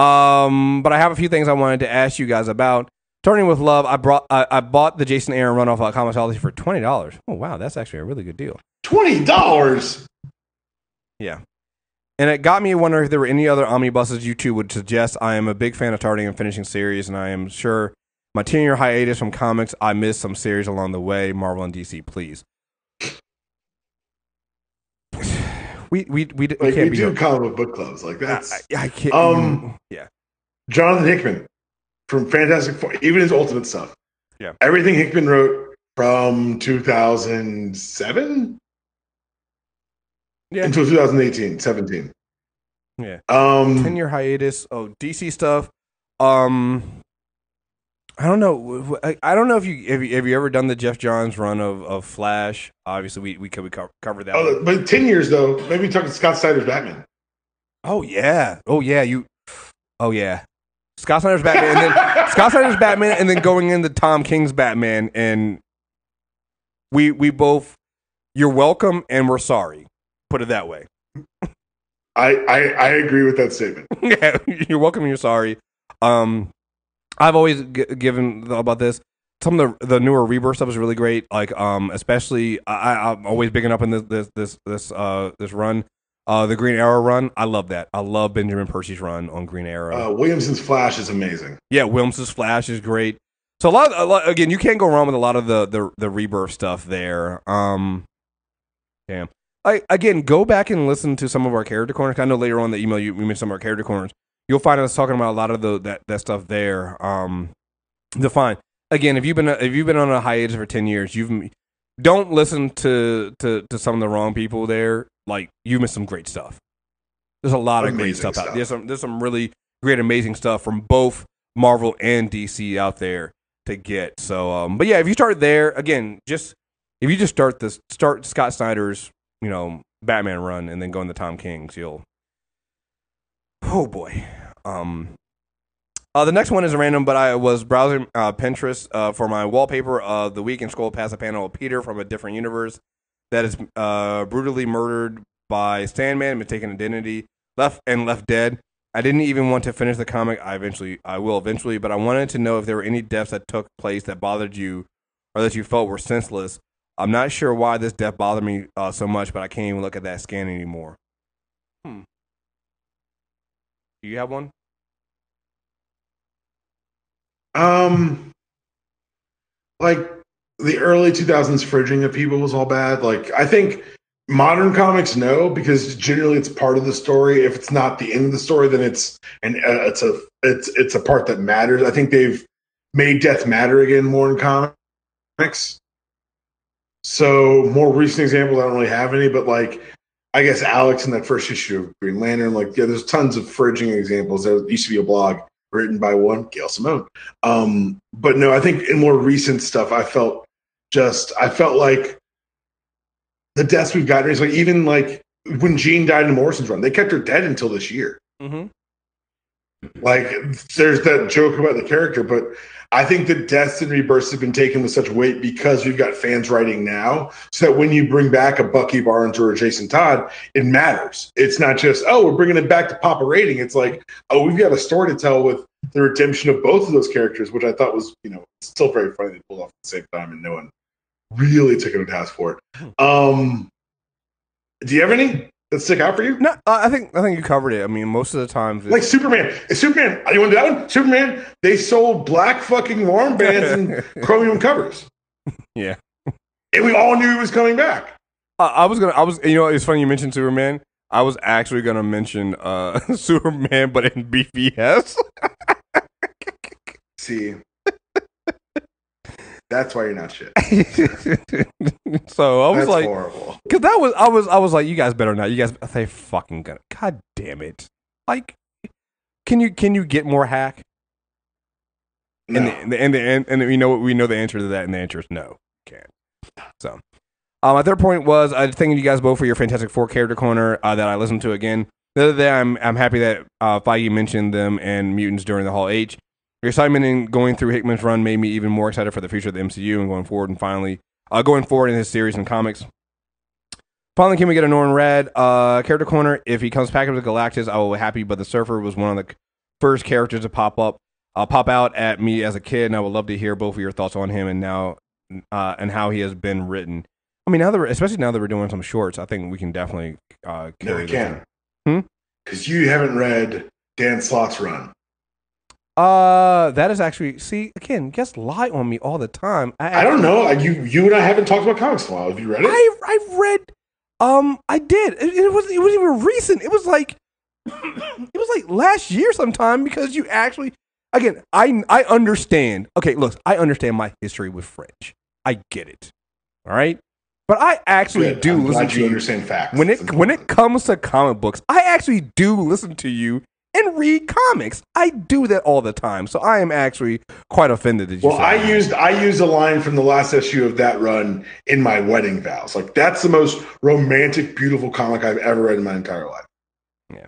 um, but I have a few things I wanted to ask you guys about. Turning with love, I brought I, I bought the Jason Aaron runoff at Comixology for twenty dollars. Oh wow, that's actually a really good deal. Twenty dollars. Yeah. And it got me wondering if there were any other omnibuses you two would suggest. I am a big fan of starting and finishing series, and I am sure my 10 year hiatus from comics, I missed some series along the way. Marvel and DC, please. We we we, we Like can't we do comic book clubs. Like that's I, I can't. Um, yeah. Jonathan Hickman from Fantastic Four, even his Ultimate stuff. Yeah. Everything Hickman wrote from 2007 Yeah. until 2018, 17. Yeah. Um, 10 year hiatus. Oh, DC stuff. Um, I don't know. I, don't know if you have, you have you ever done the Geoff Johns run of, of Flash. Obviously, we we could we cover that. oh, one. but 10 years though, maybe talking Scott Snyder's Batman. Oh yeah. Oh yeah. You. Oh yeah. Scott Snyder's Batman, and then Scott Snyder's Batman, and then going into Tom King's Batman, and we we both. You're welcome, and we're sorry. Put it that way. I, I, I agree with that statement. yeah, you're welcome. and You're sorry. Um, I've always g- given about this. Some of the the newer rebirth stuff is really great. Like um, especially I, I'm always bigging up in this this this this uh this run. Uh, the Green Arrow run. I love that. I love Benjamin Percy's run on Green Arrow. Uh, Williamson's Flash is amazing. yeah, Wilms's Flash is great. So a lot, a lot again, you can't go wrong with a lot of the the, the rebirth stuff there. Um, damn. I, again, go back and listen to some of our character corners. I know later on in the email you we mentioned some of our character corners. You'll find us talking about a lot of the that, that stuff there. Um, the fine. Again, if you've been if you've been on a hiatus for ten years, you've don't listen to to to some of the wrong people there. Like you missed some great stuff. There's a lot of great Amazing stuff, out stuff. There's some there's some really great, amazing stuff from both Marvel and DC out there to get. So, um, but yeah, if you start there again, just if you just start this, start Scott Snyder's, you know, Batman run, and then go into Tom King's, you'll. Oh boy. Um. Uh, the next one is random, but I was browsing uh, Pinterest uh, for my wallpaper of the week and scrolled past a panel of Peter from a different universe that is uh, brutally murdered by Sandman, mistaken identity, left and left dead. I didn't even want to finish the comic. I eventually, I will eventually, but I wanted to know if there were any deaths that took place that bothered you, or that you felt were senseless. I'm not sure why this death bothered me uh, so much, but I can't even look at that scan anymore. Hmm. Do you have one? Um, like the early 2000s fridging of people was all bad. Like I think modern comics no because generally it's part of the story. If it's not the end of the story, then it's and uh, it's a it's it's a part that matters. I think they've made death matter again more in comics. So more recent examples, I don't really have any, but like I guess Alex in that first issue of Green Lantern, like yeah, there's tons of fridging examples. There used to be a blog written by one Gail Simone. Um, but no, I think in more recent stuff, I felt just I felt like the deaths we've gotten is like even like when Jean died in Morrison's run, they kept her dead until this year. Mm-hmm. Like there's that joke about the character, but I think the deaths and rebirths have been taken with such weight because we've got fans writing now, so that when you bring back a Bucky Barnes or a Jason Todd, it matters. It's not just oh we're bringing it back to pop a rating. It's like oh we've got a story to tell with the redemption of both of those characters, which I thought was you know still very funny to pull off at the same time, and no one really took it to task for it. Um, do you have any that stick out for you? No, uh, I think I think you covered it. I mean, most of the times, Like Superman. Superman. You want to do that one? Superman. They sold black fucking armbands and chromium covers. yeah. And we all knew he was coming back. Uh, I was gonna. I was. You know, it's funny you mentioned Superman. I was actually gonna mention uh, Superman, but in BVS. See. That's why you're not shit. so I was That's like, horrible. because that was I was I was like, you guys better not. You guys, they fucking gonna. God damn it! Like, can you can you get more hack? No. And the, and the, and, and we know what we know the answer to that, and the answer is no, can't. So, uh, my third point was I thanking you guys both for your Fantastic Four character corner uh, that I listened to again. The other day, I'm I'm happy that uh, Feige mentioned them and mutants during the Hall H. Your excitement in going through Hickman's run made me even more excited for the future of the MCU and going forward. And finally, uh, going forward in his series and comics. Finally, can we get a Norrin Radd uh, character corner? If he comes back with Galactus, I will be happy. But the Surfer was one of the first characters to pop up, uh, pop out at me as a kid, and I would love to hear both of your thoughts on him and now, uh, and how he has been written. I mean, now that we're, especially now that we're doing some shorts, I think we can definitely uh, No, we can. Hmm? Because you haven't read Dan Slott's run. Uh, that is actually see again. Guests lie on me all the time. I don't know. You, you and I haven't talked about comics in a while. Have you read it? I I read. Um, I did. It, it was it wasn't even recent. It was like it was like last year sometime because you actually again I I understand. Okay, look, I understand my history with French. I get it. All right, but I actually Good. do I'm listen glad to you you understand facts. when it when it comes to comic books. I actually do listen to you and read comics. I do that all the time. So I am actually quite offended that you. Well, said I that. used I used a line from the last issue of that run in my wedding vows. Like that's the most romantic, beautiful comic I've ever read in my entire life. Yeah.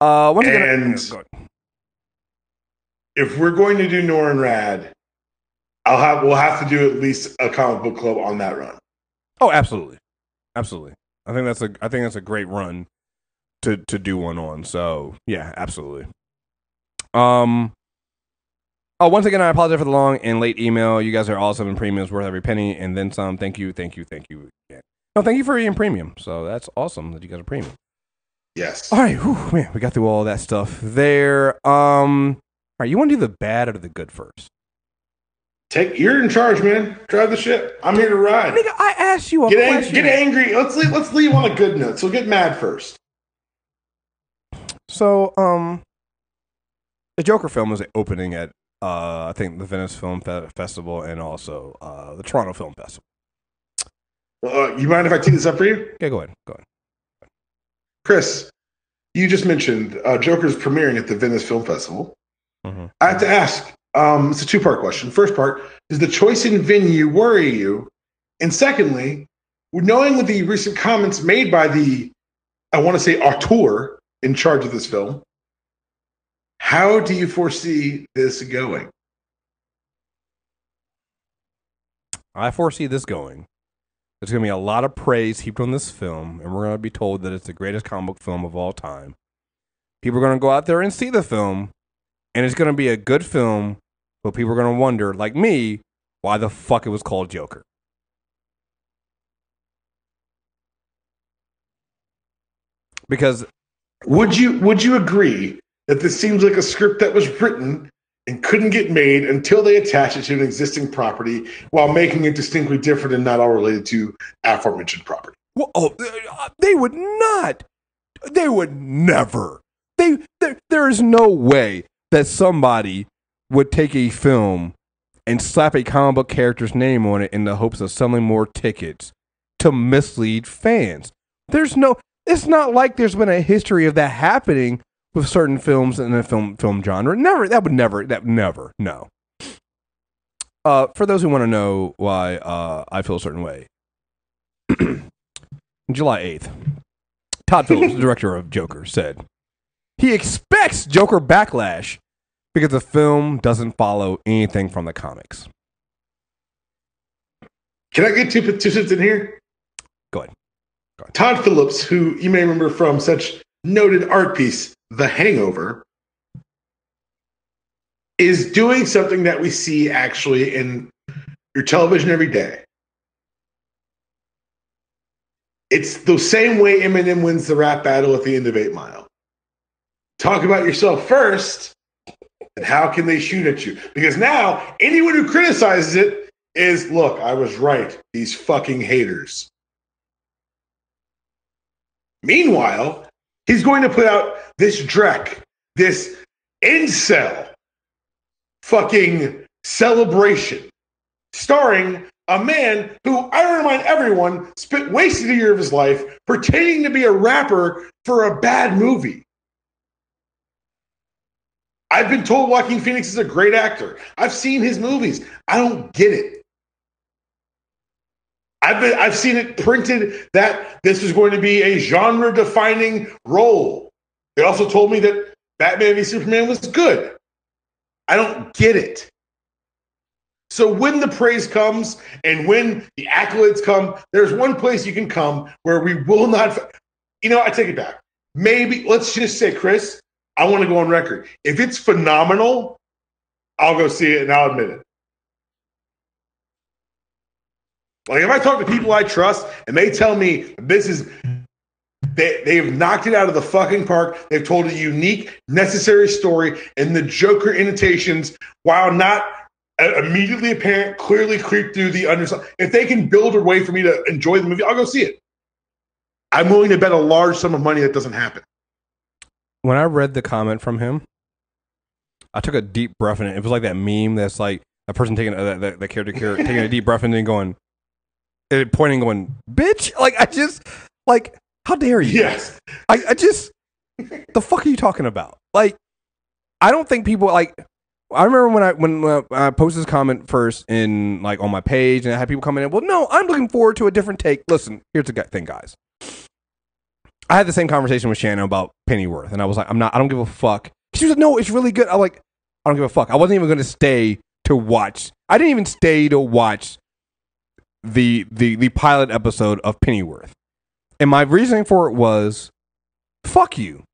Uh, once again, And- go ahead. If we're going to do Norrin Radd, I'll have we'll have to do at least a comic book club on that run. Oh, absolutely, absolutely. I think that's a I think that's a great run to to do one on. So yeah, absolutely. Um. Oh, once again, I apologize for the long and late email. You guys are awesome, and premium is worth every penny, and then some. Thank you, thank you, thank you again. No, thank you for being premium. So that's awesome that you guys are premium. Yes. All right, whew, man, we got through all that stuff there. Um, all right, you want to do the bad or the good first? Take you're in charge, man. Drive the ship. I'm here to ride. Nigga, I asked you a Get, ang- get angry. Let's leave, let's leave on a good note. So get mad first. So, um, the Joker film is opening at uh, I think the Venice Film Fe- Festival and also uh, the Toronto Film Festival. Uh, you mind if I tee this up for you, Yeah, go ahead, go ahead. Chris? You just mentioned uh, Joker's premiering at the Venice Film Festival. Mhm. I have to ask. Um, it's a two part question. First part: Does the choice in venue worry you? And secondly, knowing with the recent comments made by the, I want to say, auteur in charge of this film, how do you foresee this going? I foresee this going. There's going to be a lot of praise heaped on this film, and we're going to be told that it's the greatest comic book film of all time. People are going to go out there and see the film, and it's going to be a good film, but people are going to wonder, like me, why the fuck it was called Joker. Because Would you would you agree that this seems like a script that was written and couldn't get made until they attach it to an existing property while making it distinctly different and not all related to aforementioned property? Well, oh, uh, they would not. They would never. They there, there is no way that somebody would take a film and slap a comic book character's name on it in the hopes of selling more tickets to mislead fans. There's no. It's not like there's been a history of that happening with certain films in the film film genre. Never. That would never. That never. No. Uh, for those who want to know why uh, I feel a certain way, July 8th, Todd Phillips, the director of Joker, said he expects Joker backlash because the film doesn't follow anything from the comics. Can I get two cents in here? Go ahead. Todd Phillips, who you may remember from such noted art piece, The Hangover, is doing something that we see actually in your television every day. It's the same way Eminem wins the rap battle at the end of Eight Mile. Talk about yourself first, and how can they shoot at you? Because now anyone who criticizes it is, look, I was right. These fucking haters. Meanwhile, he's going to put out this Drek, this incel fucking celebration, starring a man who, I remind everyone, spent wasted a year of his life pretending to be a rapper for a bad movie. I've been told Joaquin Phoenix is a great actor. I've seen his movies. I don't get it. I've been I've seen it printed that this is going to be a genre defining role. They also told me that Batman v Superman was good. I don't get it. So when the praise comes and when the accolades come, there's one place you can come where we will not. You know, I take it back. Maybe let's just say, Chris, I want to go on record. If it's phenomenal, I'll go see it and I'll admit it. Like if I talk to people I trust and they tell me this is they, they've knocked it out of the fucking park. They've told a unique, necessary story, and the Joker annotations, while not immediately apparent, clearly creep through the underside. If they can build a way for me to enjoy the movie, I'll go see it. I'm willing to bet a large sum of money that doesn't happen. When I read the comment from him, I took a deep breath in it. It was like that meme that's like a person taking uh, that, that character taking a deep breath and then going, pointing, going, "Bitch!" Like I just like how dare you? Yes. I, I just the fuck are you talking about? Like, I don't think people like. I remember when I when uh, I posted this comment first in like on my page, and I had people coming in. Well, no, I'm looking forward to a different take. Listen, here's the thing, guys. I had the same conversation with Shannon about Pennyworth, and I was like, I'm not. I don't give a fuck. She was like, No, it's really good. I'm like, I don't give a fuck. I wasn't even going to stay to watch. I didn't even stay to watch the the the pilot episode of Pennyworth. And my reasoning for it was, fuck you.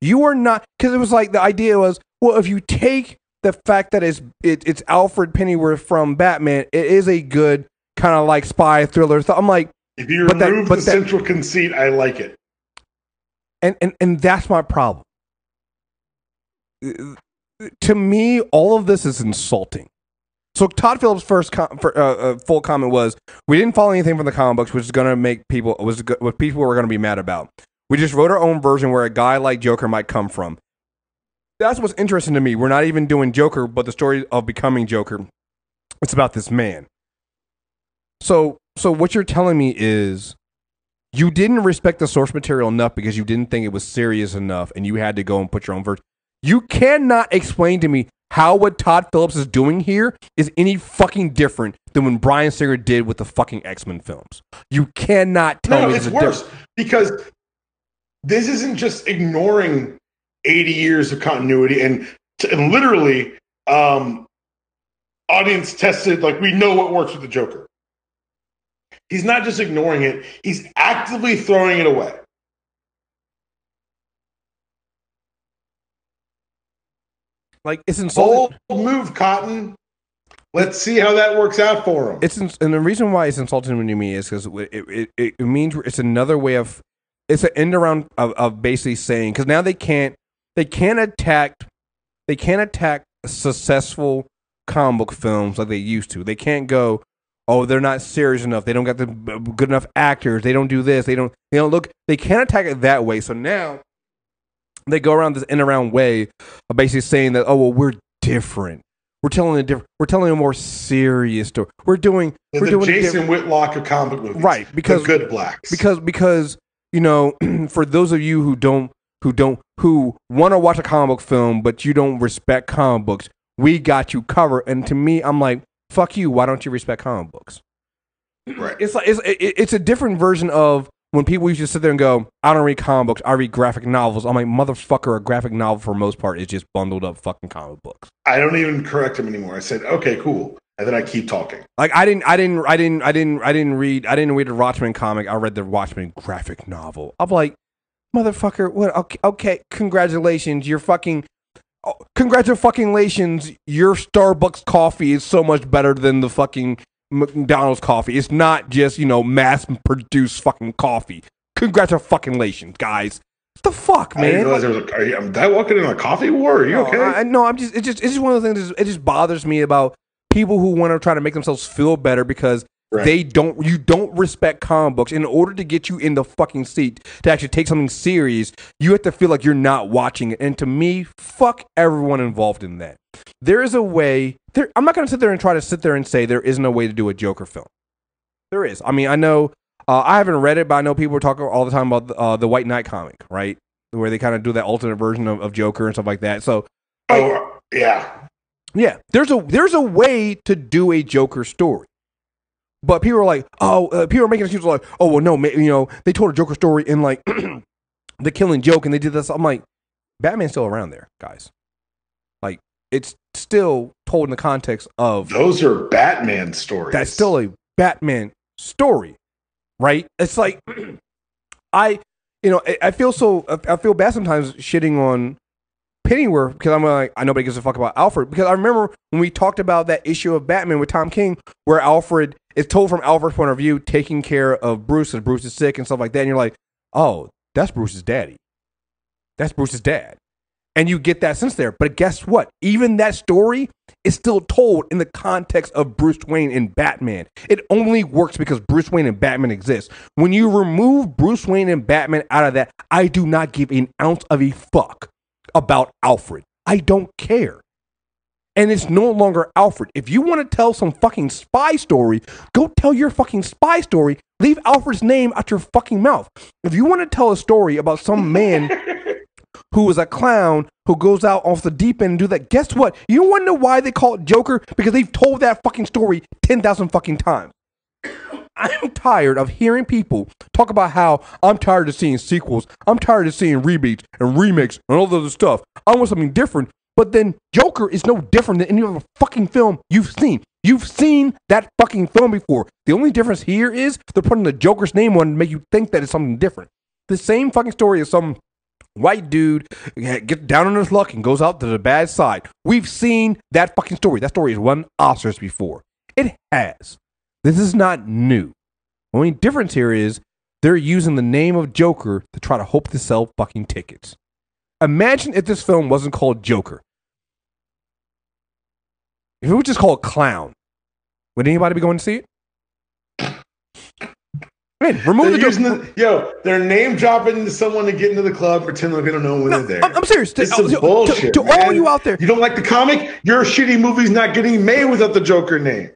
You are not because it was like the idea was, well, if you take the fact that it's it, it's Alfred Pennyworth from Batman, it is a good kind of like spy thriller. So I'm like, if you remove that, the that, central conceit, I like it. And and and that's my problem. Uh, to me, all of this is insulting. So Todd Phillips' first com- for, uh, uh, full comment was, "We didn't follow anything from the comic books, which is going to make people was what people were going to be mad about. We just wrote our own version where a guy like Joker might come from. That's what's interesting to me. We're not even doing Joker, but the story of becoming Joker. It's about this man. So, so what you're telling me is." You didn't respect the source material enough because you didn't think it was serious enough and you had to go and put your own version. You cannot explain to me how what Todd Phillips is doing here is any fucking different than when Bryan Singer did with the fucking X Men films. You cannot tell no, me it's worse different. because this isn't just ignoring 80 years of continuity and, and literally um, audience tested, like we know what works with the Joker. He's not just ignoring it, he's actively throwing it away. Like it's insulting. Bold move, Cotton. Let's see how that works out for him. It's and the reason why it's insulting to me is because it, it, it, it means it's another way of it's an end around of, of basically saying because now they can't they can't attack they can't attack successful comic book films like they used to. They can't go, oh, they're not serious enough. They don't got the uh, good enough actors. They don't do this. They don't. They don't look. They can't attack it that way. So now they go around this in around way of basically saying that oh well we're different. We're telling a different. We're telling a more serious story. We're doing. The, we're doing Jason Whitlock of comic movies, right? Because the good blacks. Because because you know, for those of you who don't who don't who want to watch a comic book film but you don't respect comic books, we got you covered. And to me, I'm like, fuck you. Why don't you respect comic books? Right. It's like it's it's a different version of when people used to sit there and go, I don't read comic books, I read graphic novels. I'm like, motherfucker, a graphic novel for most part is just bundled up fucking comic books. I don't even correct him anymore. I said, okay, cool. And then I keep talking. Like I didn't, I didn't, I didn't, I didn't, I didn't read, I didn't read the Watchmen comic. I read the Watchmen graphic novel. I'm like, motherfucker, what? Okay, okay congratulations, you're fucking. Oh, congratulations, your Starbucks coffee is so much better than the fucking McDonald's coffee. It's not just, you know, mass produced fucking coffee. Congratulations, guys. What the fuck, man? I didn't realize there was a, are you, am I walking in a coffee war? Are you no, okay? I, no, I'm just, it's just, it's just one of the things, it just bothers me about people who want to try to make themselves feel better because Right. They don't. You don't respect comic books. In order to get you in the fucking seat to actually take something serious, you have to feel like you're not watching it. And to me, fuck everyone involved in that. There is a way. There, I'm not going to sit there and try to sit there and say there isn't a way to do a Joker film. There is. I mean, I know. Uh, I haven't read it, but I know people are talking all the time about uh, the White Knight comic, right? Where they kind of do that alternate version of, of Joker and stuff like that. So oh, yeah. Yeah. There's a there's a way to do a Joker story. But people are like, oh, uh, people are making excuses like, oh, well, no, you know, they told a Joker story in like the Killing Joke, and they did this. I'm like, Batman's still around there, guys. Like, it's still told in the context of those are Batman stories. That's still a Batman story, right? It's like I, you know, I, I feel so I feel bad sometimes shitting on Pennyworth because I'm like I nobody gives a fuck about Alfred because I remember when we talked about that issue of Batman with Tom King where Alfred is told from Alfred's point of view taking care of Bruce and Bruce is sick and stuff like that and you're like oh that's Bruce's daddy. That's Bruce's dad. And you get that sense there. But guess what? Even that story is still told in the context of Bruce Wayne and Batman. It only works because Bruce Wayne and Batman exist. When you remove Bruce Wayne and Batman out of that I do not give an ounce of a fuck about Alfred. I don't care. And it's no longer Alfred. If you want to tell some fucking spy story, go tell your fucking spy story. Leave Alfred's name out your fucking mouth. If you want to tell a story about some man who is a clown who goes out off the deep end and do that, guess what? You want to know why they call it Joker? Because they've told that fucking story 10,000 fucking times. I'm tired of hearing people talk about how I'm tired of seeing sequels. I'm tired of seeing reboots and remakes and all the other stuff. I want something different. But then Joker is no different than any other fucking film you've seen. You've seen that fucking film before. The only difference here is they're putting the Joker's name on to make you think that it's something different. The same fucking story as some white dude gets down on his luck and goes out to the bad side. We've seen that fucking story. That story has won Oscars before. It has. This is not new. The only difference here is they're using the name of Joker to try to hope to sell fucking tickets. Imagine if this film wasn't called Joker. If it was just called Clown, would anybody be going to see it? Man, remove they're the, the yo. They're name dropping someone to get into the club, pretend like they don't know when no, they're there. I'm serious. This to, is bullshit. To, to all you out there, you don't like the comic. Your shitty movie's not getting made without the Joker name.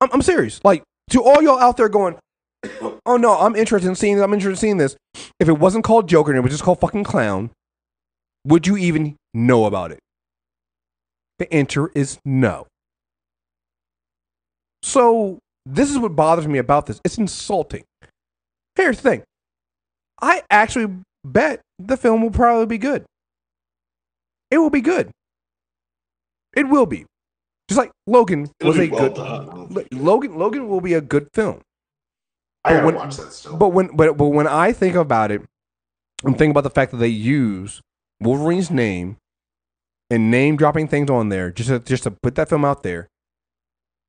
I'm, I'm serious. Like to all y'all out there going, oh no, I'm interested in seeing. I'm interested in seeing this. If it wasn't called Joker and it was just called fucking Clown, would you even know about it? The answer is no. So this is what bothers me about this. It's insulting. Here's the thing. I actually bet the film will probably be good. It will be good. It will be. Just like Logan was a well good done. Logan. Logan will be a good film. I gotta when, watch that still. But when but but when I think about it, I'm thinking about the fact that they use Wolverine's name and name dropping things on there just to, just to put that film out there.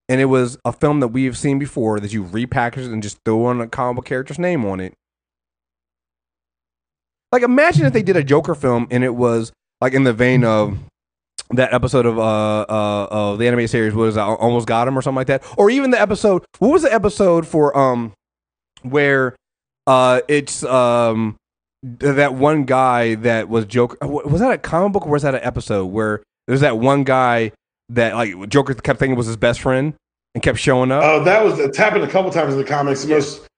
And it was a film that we have seen before that you repackaged and just throw on a comic book character's name on it. Like imagine if they did a Joker film and it was like in the vein of that episode of uh uh of the animated series was I almost got him or something like that or even the episode what was the episode for um where uh it's um that one guy that was Joker uh, was that a comic book or was that an episode where there's that one guy that like Joker kept thinking was his best friend and kept showing up oh that was it's happened a couple times in the comics the most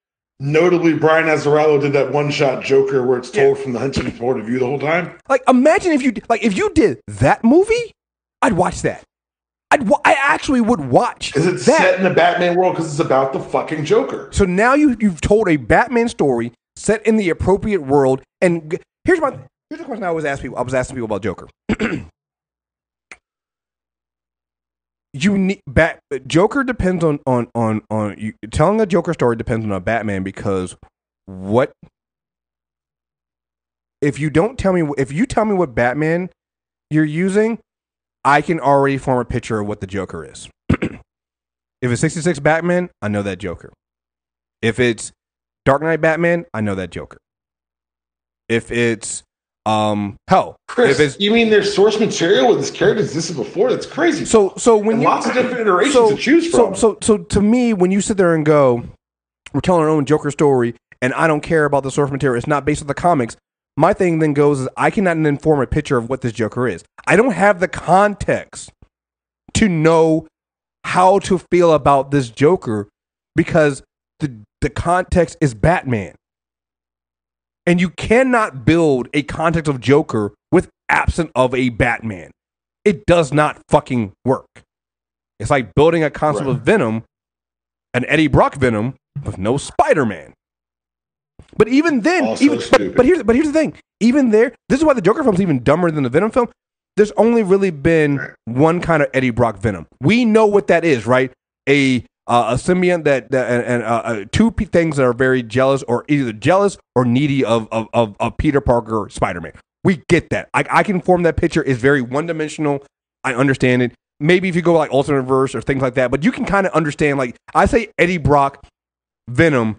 Notably, Brian Azzarello did that one-shot Joker where it's told yeah. from the huntsman's point of view the whole time. Like, imagine if you like if you did that movie, I'd watch that. I'd I actually would watch Is it that. set in the Batman world because it's about the fucking Joker. So now you you've told a Batman story set in the appropriate world. And here's my here's the question I always ask people. I was asking people about Joker. you need bat Joker depends on on on on you, telling a Joker story depends on a Batman because what if you don't tell me if you tell me what Batman you're using, I can already form a picture of what the Joker is. if it's 66 Batman, I know that Joker. If it's Dark Knight Batman, I know that Joker. If it's um, hell, Chris, you mean there's source material with this character existed before? That's crazy. So, so when you, lots of different iterations so, to choose from. So, so, so to me, when you sit there and go, we're telling our own Joker story, and I don't care about the source material. It's not based on the comics. My thing then goes is I cannot then form a picture of what this Joker is. I don't have the context to know how to feel about this Joker because the the context is Batman. And you cannot build a context of Joker with absent of a Batman. It does not fucking work. It's like building a concept Right. of Venom, an Eddie Brock Venom with no Spider Man. But even then, Also even, but, but here's but here's the thing. Even there, this is why the Joker film's even dumber than the Venom film. There's only really been one kind of Eddie Brock Venom. We know what that is, right? A uh, a symbiont that, that and, and uh, uh, two pe- things that are very jealous or either jealous or needy of of, of, of Peter Parker Spider Man. We get that. I, I can form that picture. It's very one dimensional. I understand it. Maybe if you go like alternate verse or things like that, but you can kind of understand. Like I say, Eddie Brock Venom.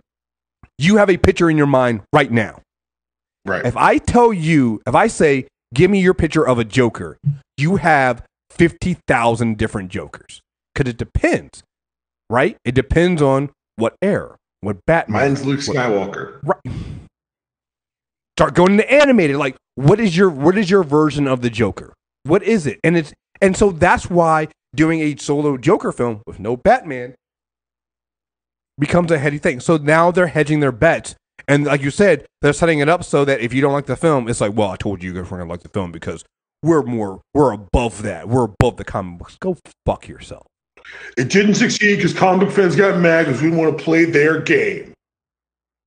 You have a picture in your mind right now. Right. If I tell you, if I say, give me your picture of a Joker, you have 50,000 different Jokers. Because it depends, right? It depends on what air, what Batman. Mine's Luke what- Skywalker. Right. Start going to animated. Like, what is your what is your version of the Joker? What is it? And it's and so that's why doing a solo Joker film with no Batman becomes a heady thing. So now they're hedging their bets. And like you said, they're setting it up so that if you don't like the film, it's like, well, I told you guys we're gonna like the film because we're more we're above that. We're above the comic books. Go fuck yourself. It didn't succeed because comic book fans got mad because we didn't want to play their game.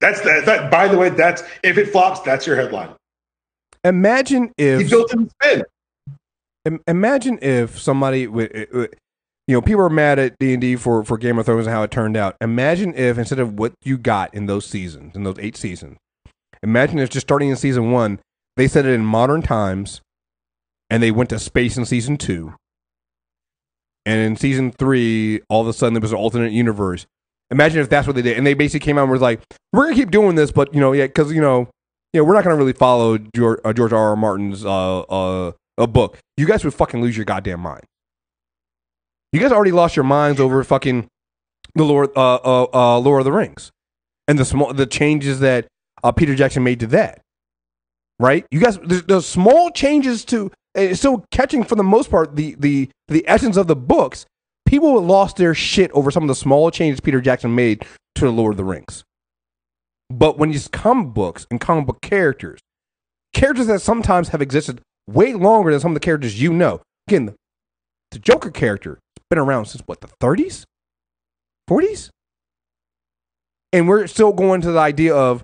That's that. That by the way, that's if it flops, that's your headline. Imagine He if built in spin. Imagine if somebody would, you know, people are mad at D and D for for Game of Thrones and how it turned out. Imagine if instead of what you got in those seasons, in those eight seasons, imagine if just starting in season one, they said it in modern times, and they went to space in season two, and in season three, all of a sudden there was an alternate universe. Imagine if that's what they did, and they basically came out and was like, "We're gonna keep doing this, but you know, yeah, because you know, you know, we're not gonna really follow George, uh, George R. R. Martin's uh, uh, a book, you guys would fucking lose your goddamn mind. You guys already lost your minds over fucking the Lord, uh, uh, uh, Lord of the Rings, and the small the changes that uh, Peter Jackson made to that. Right, you guys, the small changes to it's still catching for the most part the the the essence of the books. People lost their shit over some of the small changes Peter Jackson made to the Lord of the Rings. But when you comic books and comic book characters, characters that sometimes have existed way longer than some of the characters you know. Again, the, Joker character has been around since what, the 30s? 40s? And we're still going to the idea of,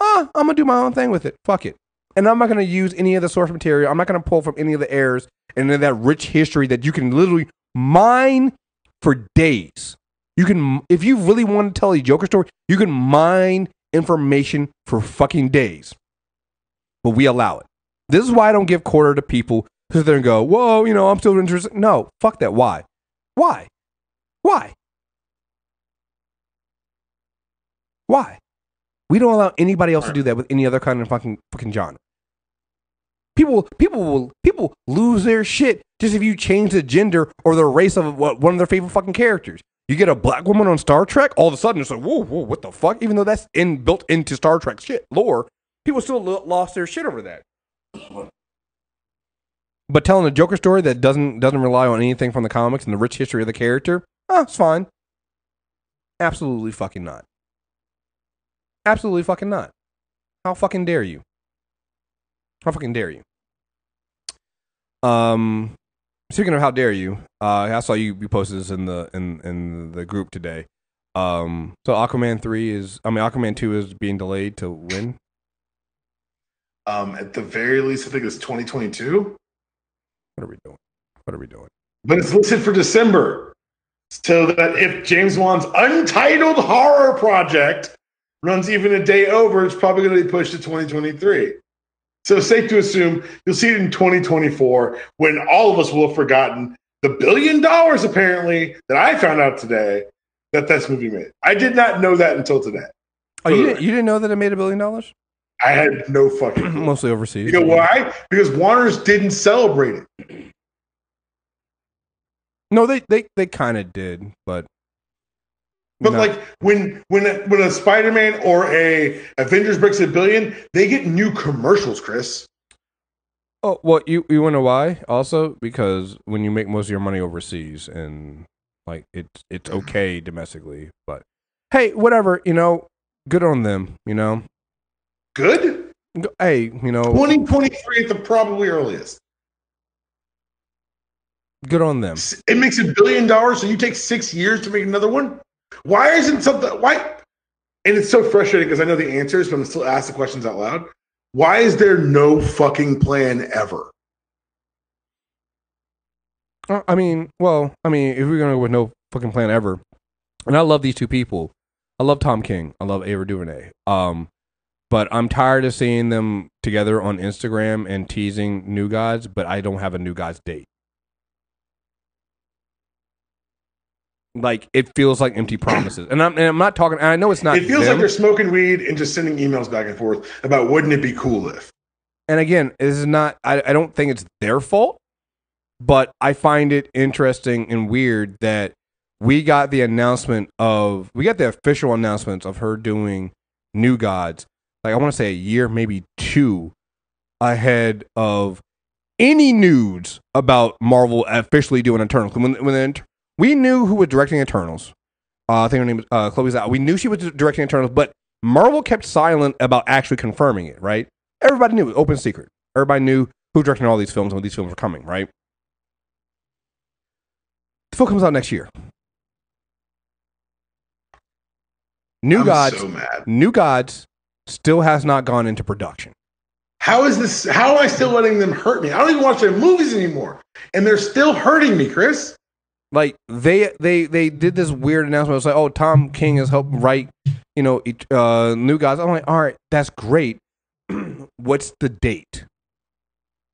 ah, I'm to do my own thing with it. Fuck it. And I'm not going to use any of the source material. I'm not going to pull from any of the errors and then that rich history that you can literally mine for days. You can, if you really want to tell a Joker story, you can mine information for fucking days. But we allow it. This is why I don't give quarter to people who sit there and go, whoa, you know, I'm still interested. No, fuck that. Why? Why? Why? Why? We don't allow anybody else to do that with any other kind of fucking fucking genre. People, people will, people lose their shit just if you change the gender or the race of what, one of their favorite fucking characters. You get a black woman on Star Trek, all of a sudden it's like, whoa, whoa, what the fuck? Even though that's in built into Star Trek shit lore, people still lo- lost their shit over that. But telling a Joker story that doesn't doesn't rely on anything from the comics and the rich history of the character, oh, it's fine. Absolutely fucking not. Absolutely fucking not. How fucking dare you? How fucking dare you? Um, speaking of how dare you, uh, I saw you, you posted this in the in in the group today. Um, so Aquaman three is, I mean Aquaman two is being delayed to when? Um, at the very least, I think it's 2022, What are we doing? What are we doing? but it's listed for December. So that if James Wan's untitled horror project runs even a day over, it's probably going to be pushed to 2023. So it's safe to assume you'll see it in 2024 when all of us will have forgotten the billion dollars apparently that I found out today that this movie made. I did not know that until today. Oh, you didn't, you didn't know that it made a billion dollars? I had no fucking clue. Mostly overseas. You know why? Because Warner's didn't celebrate it. No, they they they kind of did, but But no. like when when a, when a Spider-Man or a Avengers breaks a billion, they get new commercials, Chris. oh well, you you want to know why? Also because when you make most of your money overseas and like it's it's okay domestically, but hey, whatever, you know, good on them, you know. Good. Hey, you know, 2023 at the probably earliest. Good on them. It makes a billion dollars, so you take six years to make another one. Why isn't something? Why? And it's so frustrating because I know the answers, but I'm still ask the questions out loud. Why is there no fucking plan ever? Uh, I mean, well, I mean, if we're gonna go with no fucking plan ever, and I love these two people. I love Tom King. I love Ava DuVernay. Um, but I'm tired of seeing them together on Instagram and teasing New Gods. But I don't have a New Gods date. Like it feels like empty promises, and I'm and I'm not talking. I know it's not. It feels them. like they're smoking weed and just sending emails back and forth about wouldn't it be cool if. and again, this is not. I, I don't think it's their fault, but I find it interesting and weird that we got the announcement of we got the official announcements of her doing New Gods. Like I want to say a year, maybe two, ahead of any news about Marvel officially doing Eternals. When when the, we knew who was directing Eternals, uh, I think her name was uh, Chloe Zhao. We knew she was directing Eternals, but Marvel kept silent about actually confirming it. Right? Everybody knew it was open secret. Everybody knew who directing all these films and when these films were coming. Right? The film comes out next year. New I'm Gods, so mad. New Gods still has not gone into production. How is this? How am I still letting them hurt me? I don't even watch their movies anymore, and they're still hurting me, Chris. Like they they they did this weird announcement. It was like, oh, Tom King has helped write, you know, uh, New Gods. I'm like, all right, that's great. What's the date?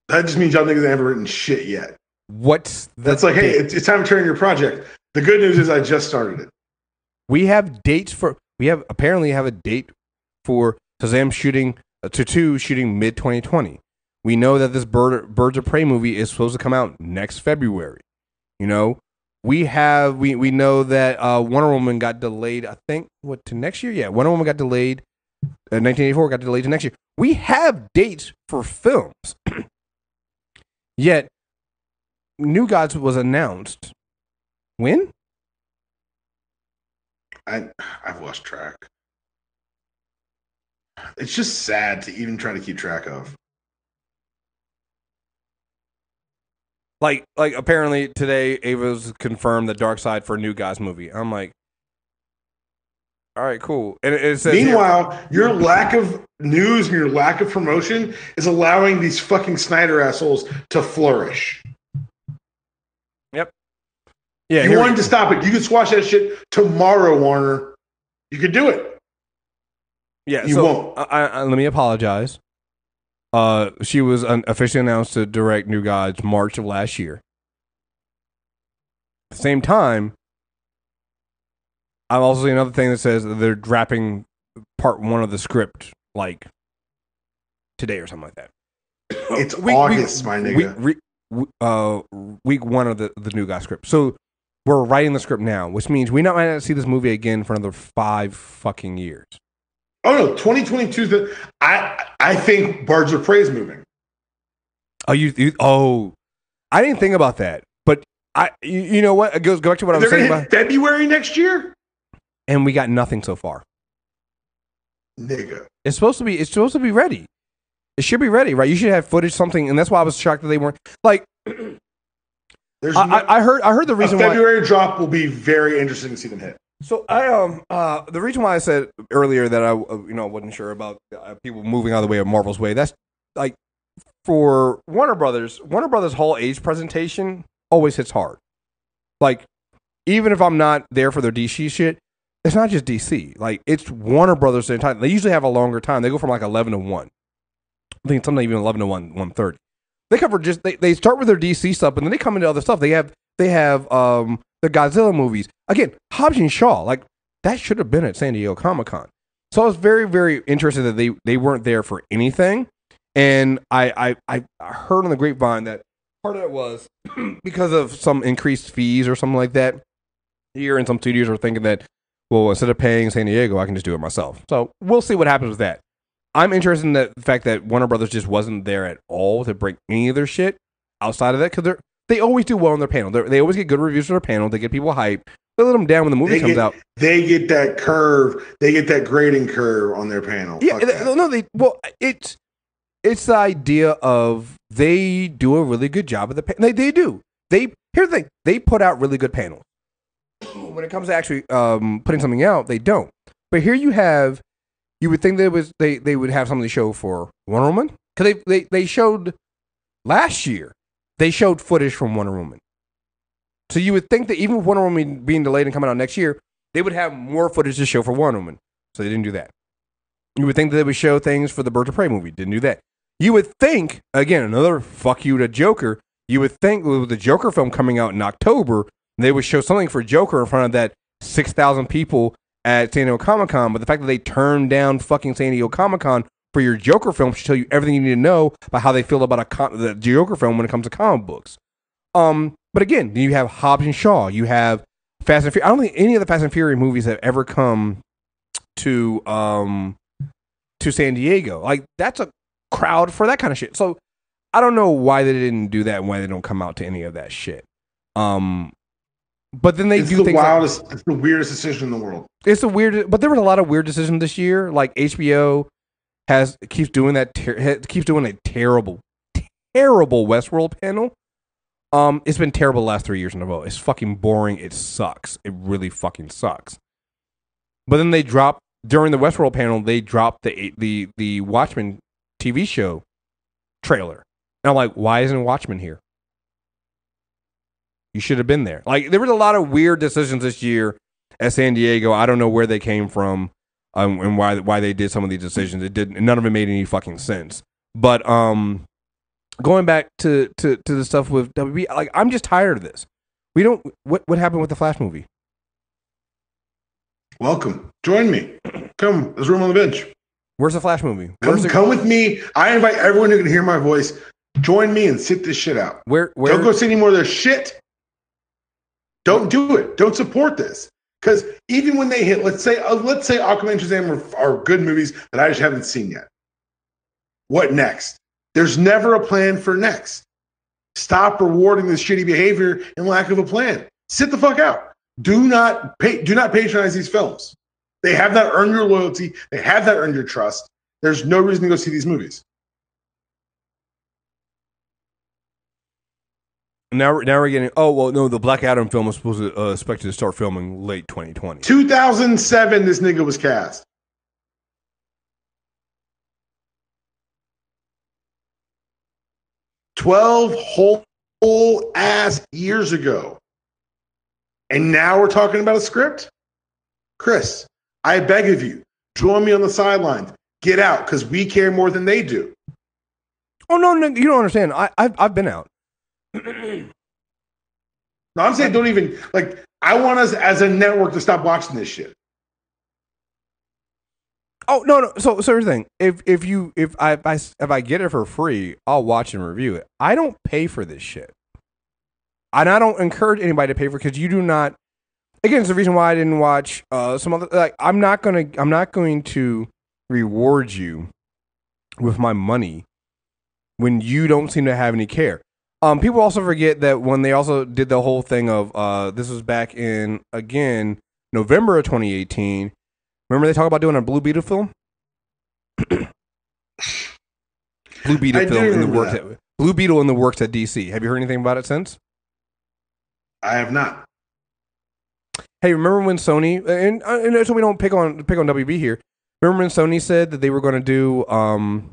That just means y'all niggas haven't written shit yet. What's the That's like, hey, it's, it's time to turn your project. The good news is I just started it. we have dates for we have apparently have a date for Shazam shooting uh, to two shooting mid 2020. We know that this Bird, Birds of Prey movie is supposed to come out next February. You know, we have we we know that uh, Wonder Woman got delayed. I think what to next year? Yeah, Wonder Woman got delayed. Uh, 1984 got delayed to next year. We have dates for films. Yet, New Gods was announced. When? I I've lost track. It's just sad to even try to keep track of. Like like apparently today Ava's confirmed the Darkseid for a New Gods movie. I'm like, all right, cool. And it, it says here- Meanwhile, your lack of news and your lack of promotion is allowing these fucking Snyder assholes to flourish. Yep. Yeah, you wanted to stop it. You could squash that shit tomorrow, Warner. You could do it. yeah. you so won't. I, I, let me apologize. Uh, she was officially announced to direct New Gods March of last year. At the same time, I'm also seeing another thing that says that they're dropping part one of the script like today or something like that. It's Week- August, my nigga. week- we- uh, week one of the, the new guy script. So we're writing the script now, which means we not might not see this movie again for another five fucking years. Oh no, 2022 is the I I think Birds of Prey is moving. Oh, you, you oh, I didn't think about that, but I, you, you know what? It goes go back to what I was saying about, February next year? and we got nothing so far. Nigga. It's supposed to be. It's supposed to be ready. It should be ready, right? You should have footage, something, and that's why I was shocked that they weren't. Like, There's I, no, I, heard, I heard the reason why. February drop will be very interesting to see them hit. So I um uh the reason why I said earlier that I uh, you know wasn't sure about uh, people moving out of the way of Marvel's way. That's like for Warner Brothers. Warner Brothers' Hall H presentation always hits hard. Like even if I'm not there for their DC shit, it's not just DC. Like it's Warner Brothers the entire. They usually have a longer time. They go from like eleven to one. I think sometimes even eleven to one one thirty. They cover just they, they start with their DC stuff, and then they come into other stuff. They have they have um the Godzilla movies again. Hobbs and Shaw, like that should have been at San Diego Comic Con. So I was very very interested that they they weren't there for anything, and I I I heard on the grapevine that part of it was because of some increased fees or something like that. Here and some studios are thinking that well instead of paying San Diego, I can just do it myself. So we'll see what happens with that. I'm interested in the fact that Warner Brothers just wasn't there at all to break any of their shit outside of that because they they always do well on their panel. They're, they always get good reviews for their panel. They get people hype. They let them down when the movie They comes get, out. they get that curve. They get that grading curve on their panel. Yeah, they- no, they well, it's it's the idea of they do a really good job of the pa- they they do they here's the thing: they put out really good panels. When it comes to actually um, putting something out, they don't. But here you have, you would think that it was they they would have something to show for Wonder Woman because they, they they showed last year they showed footage from Wonder Woman. So you would think that even with Wonder Woman being delayed and coming out next year, they would have more footage to show for Wonder Woman. So they didn't do that. You would think that they would show things for the Birds of Prey movie. Didn't do that. You would think, again, another fuck you to Joker. You would think with the Joker film coming out in October, they would show something for Joker in front of that 6,000 people at San Diego Comic Con. But the fact that they turned down fucking San Diego Comic Con for your Joker film should tell you everything you need to know about how they feel about a con- the Joker film when it comes to comic books. Um, but again, you have Hobbs and Shaw. You have Fast and Furious. I don't think any of the Fast and Furious movies have ever come to um to San Diego. Like that's a crowd for that kind of shit. So I don't know why they didn't do that. and Why they don't come out to any of that shit. Um, but then they it's do the things. like- it's the weirdest decision in the world. it's the weirdest, but there was a lot of weird decisions this year. Like HBO has keeps doing that, ter- keeps doing a terrible, terrible Westworld panel. Um, it's been terrible the last three years in a row. It's fucking boring. It sucks. It really fucking sucks. But then they drop during the Westworld panel. They dropped the the the Watchmen TV show trailer, and I'm like, why isn't Watchmen here? You should have been there. Like there was a lot of weird decisions this year at San Diego. I don't know where they came from um, and why why they did some of these decisions. It didn't. None of it made any fucking sense. But um, going back to to to the stuff with WB, like I'm just tired of this. We don't. What what happened with the Flash movie? Welcome. Join me. Come. There's room on the bench. Where's the Flash movie? Come, Where's come with me. I invite everyone who can hear my voice. Join me and sit this shit out. where where Don't go see any more of their shit. Don't do it. Don't support this. Because even when they hit, let's say, uh, let's say Aquaman and Shazam are, are good movies that I just haven't seen yet. What next? There's never a plan for next. Stop rewarding this shitty behavior and lack of a plan. Sit the fuck out. Do not pay, do not patronize these films. They have not earned your loyalty. They have not earned your trust. There's no reason to go see these movies. Now we're- now we're getting. Oh well, no, the Black Adam film was supposed to uh, expected to start filming late 2020. 2007, this nigga was cast. Twelve whole, whole ass years ago, and now we're talking about a script. Kriss, I beg of you, join me on the sidelines. Get out, because we care more than they do. Oh no, no, you don't understand. I I've, I've been out. No, I'm saying don't even like. I want us as a network to stop watching this shit. Oh no, no. So, so here's the thing: if if you if I, if I if I get it for free, I'll watch and review it. I don't pay for this shit, and I don't encourage anybody to pay for because you do not. Again, it's the reason why I didn't watch uh, some other. Like, I'm not gonna. I'm not going to reward you with my money when you don't seem to have any care. Um, people also forget that when they also did the whole thing of uh, this was back in again November of 2018. Remember they talk about doing a Blue Beetle film? Blue Beetle I film in the works. At, Blue Beetle in the works at DC. Have you heard anything about it since? I have not. Hey, remember when Sony and, and so we don't pick on pick on WB here. Remember when Sony said that they were going to do um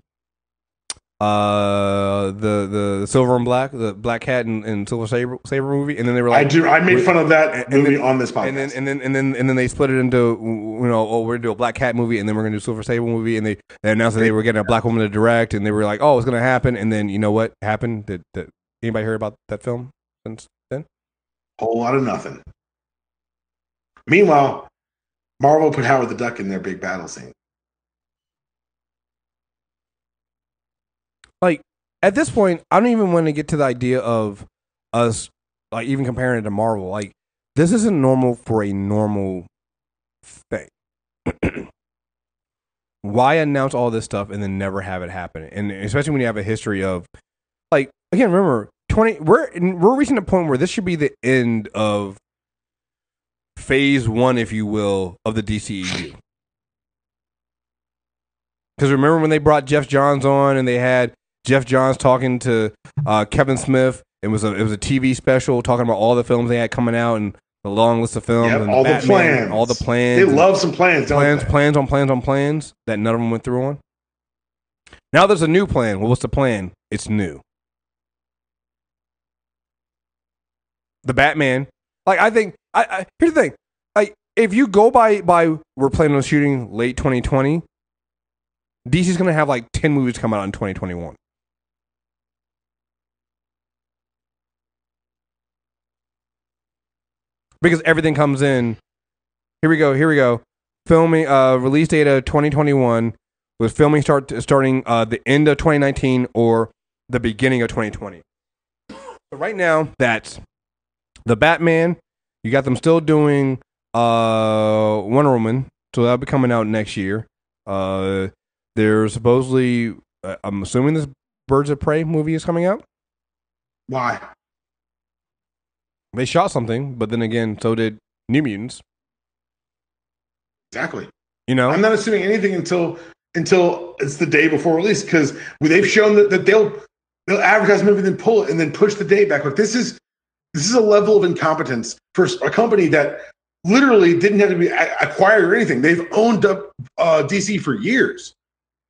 uh the the Silver and Black, the Black Cat and, and Silver Saber, Saber movie, and then they were like, I do. I made fun of that and movie then- on this podcast. and then and then and then and then they split it into you know oh we're gonna do a Black Cat movie and then we're gonna do Silver Sable movie and they, they announced that they were getting a black woman to direct and they were like oh it's gonna happen and then you know what happened did, did anybody hear about that film since then Whole lot of nothing. Meanwhile, Marvel put Howard the Duck in their big battle scene. Like at this point I don't even want to get to the idea of us like even comparing it to Marvel like this isn't normal for a normal thing. Why announce all this stuff and then never have it happen? And especially when you have a history of like again, remember twenty. We're we're reaching a point where this should be the end of phase one, if you will, of the DCEU. Because remember when they brought Geoff Johns on and they had Geoff Johns talking to uh, Kevin Smith, It was a it was a TV special talking about all the films they had coming out and the long list of films Yep, and all the plans. all the plans, They love some plans, don't plans, they? plans on plans on plans that none of them went through on. Now there's a new plan. Well, what's the plan? It's new. The Batman. Like I think. I, I here's the thing. Like if you go by by we're planning on shooting late 2020, DC's gonna have like 10 movies come out in 2021. Because everything comes in. Here we go. Here we go. Filming. Uh, release date of 2021 with filming start starting uh, the end of 2019 or the beginning of 2020. So right now, that's the Batman. You got them still doing uh, Wonder Woman, so that'll be coming out next year. Uh, there's supposedly, uh, I'm assuming this Birds of Prey movie is coming out. Why? They shot something, but then again, so did New Mutants. Exactly. You know, I'm not assuming anything until until it's the day before release because they've shown that, that they'll they'll advertise a movie, then pull it, and then push the date back. Like this is this is a level of incompetence for a company that literally didn't have to be acquired or anything. They've owned up uh, DC for years.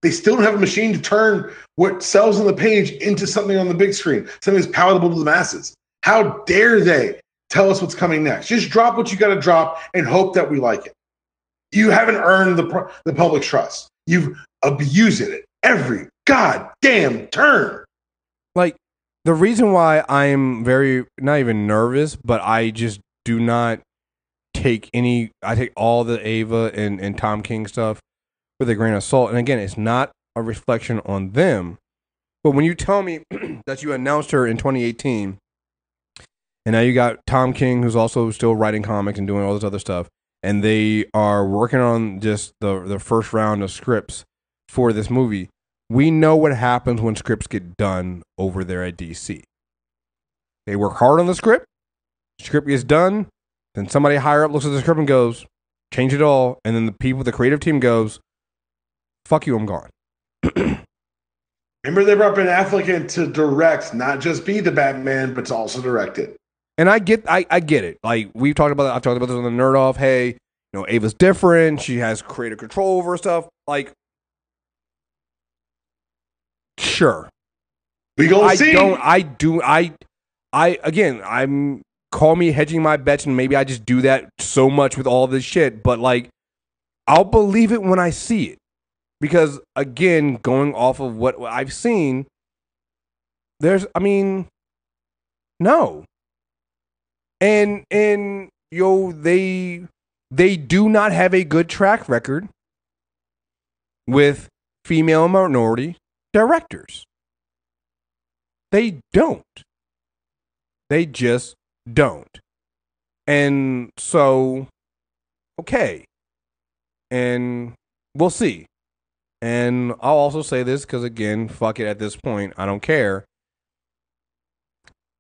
They still don't have a machine to turn what sells on the page into something on the big screen, something that's palatable to the masses. How dare they tell us what's coming next? Just drop what you got to drop and hope that we like it. You haven't earned the the public's trust. You've abused it every goddamn turn. like the reason why I'm very not even nervous, but I just do not take any. I take all the Ava and and Tom King stuff with a grain of salt. And again, it's not a reflection on them. But when you tell me that you announced her in 2018, and now you got Tom King, who's also still writing comics and doing all this other stuff, and they are working on just the the first round of scripts for this movie. We know what happens when scripts get done over there at DC. They work hard on the script, script gets done, then somebody higher up looks at the script and goes, change it all, and then the people, the creative team goes, fuck you, I'm gone. Remember, they brought Ben Affleck in to direct, not just be the Batman, but to also direct it. And I get, I, I get it. Like we've talked about, I've talked about this on the Nerd Off. Hey, you know, Ava's different. She has creative control over stuff. Like, sure. We gonna I see. don't. I do. I. I again. I'm call me hedging my bets, and maybe I just do that so much with all this shit. But like, I'll believe it when I see it, because again, going off of what I've seen, there's. I mean, no. And and yo, they they do not have a good track record with female minority directors. They don't. They just don't. And so, okay. And we'll see. And I'll also say this because, again, fuck it at this point. I don't care.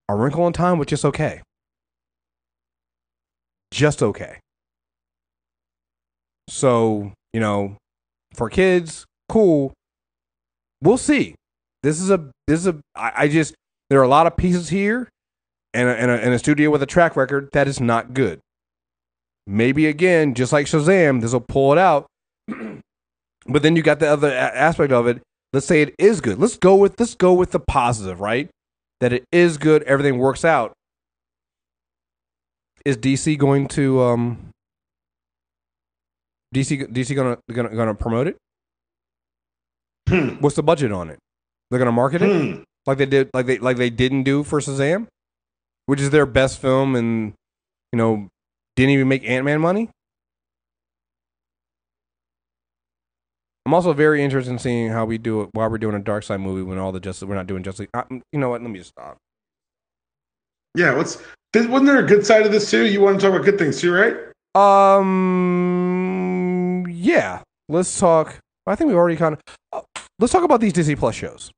A Wrinkle in Time was just okay. Just okay. So, you know, for kids, cool. We'll see. This is a this is a I, I just there are a lot of pieces here and a, and, a, and a studio with a track record that is not good. Maybe again, just like Shazam, this will pull it out. but then you got the other aspect of it. Let's say it is good. Let's go with let's go with the positive, right? That it is good. Everything works out. Is DC going to um DC DC gonna gonna gonna promote it? Hmm. What's the budget on it? They're gonna market it Hmm. like they did like they like they didn't do for Shazam, which is their best film and you know didn't even make Ant Man money. I'm also very interested in seeing how we do it while we're doing a Darkseid movie when all the Justice we're not doing Justice. League. Uh, you know what? Let me just stop. Yeah. What's did, wasn't there a good side of this too? You want to talk about good things too, right? Um. Yeah. Let's talk. I think we've already kind of. Uh, let's talk about these Disney Plus shows.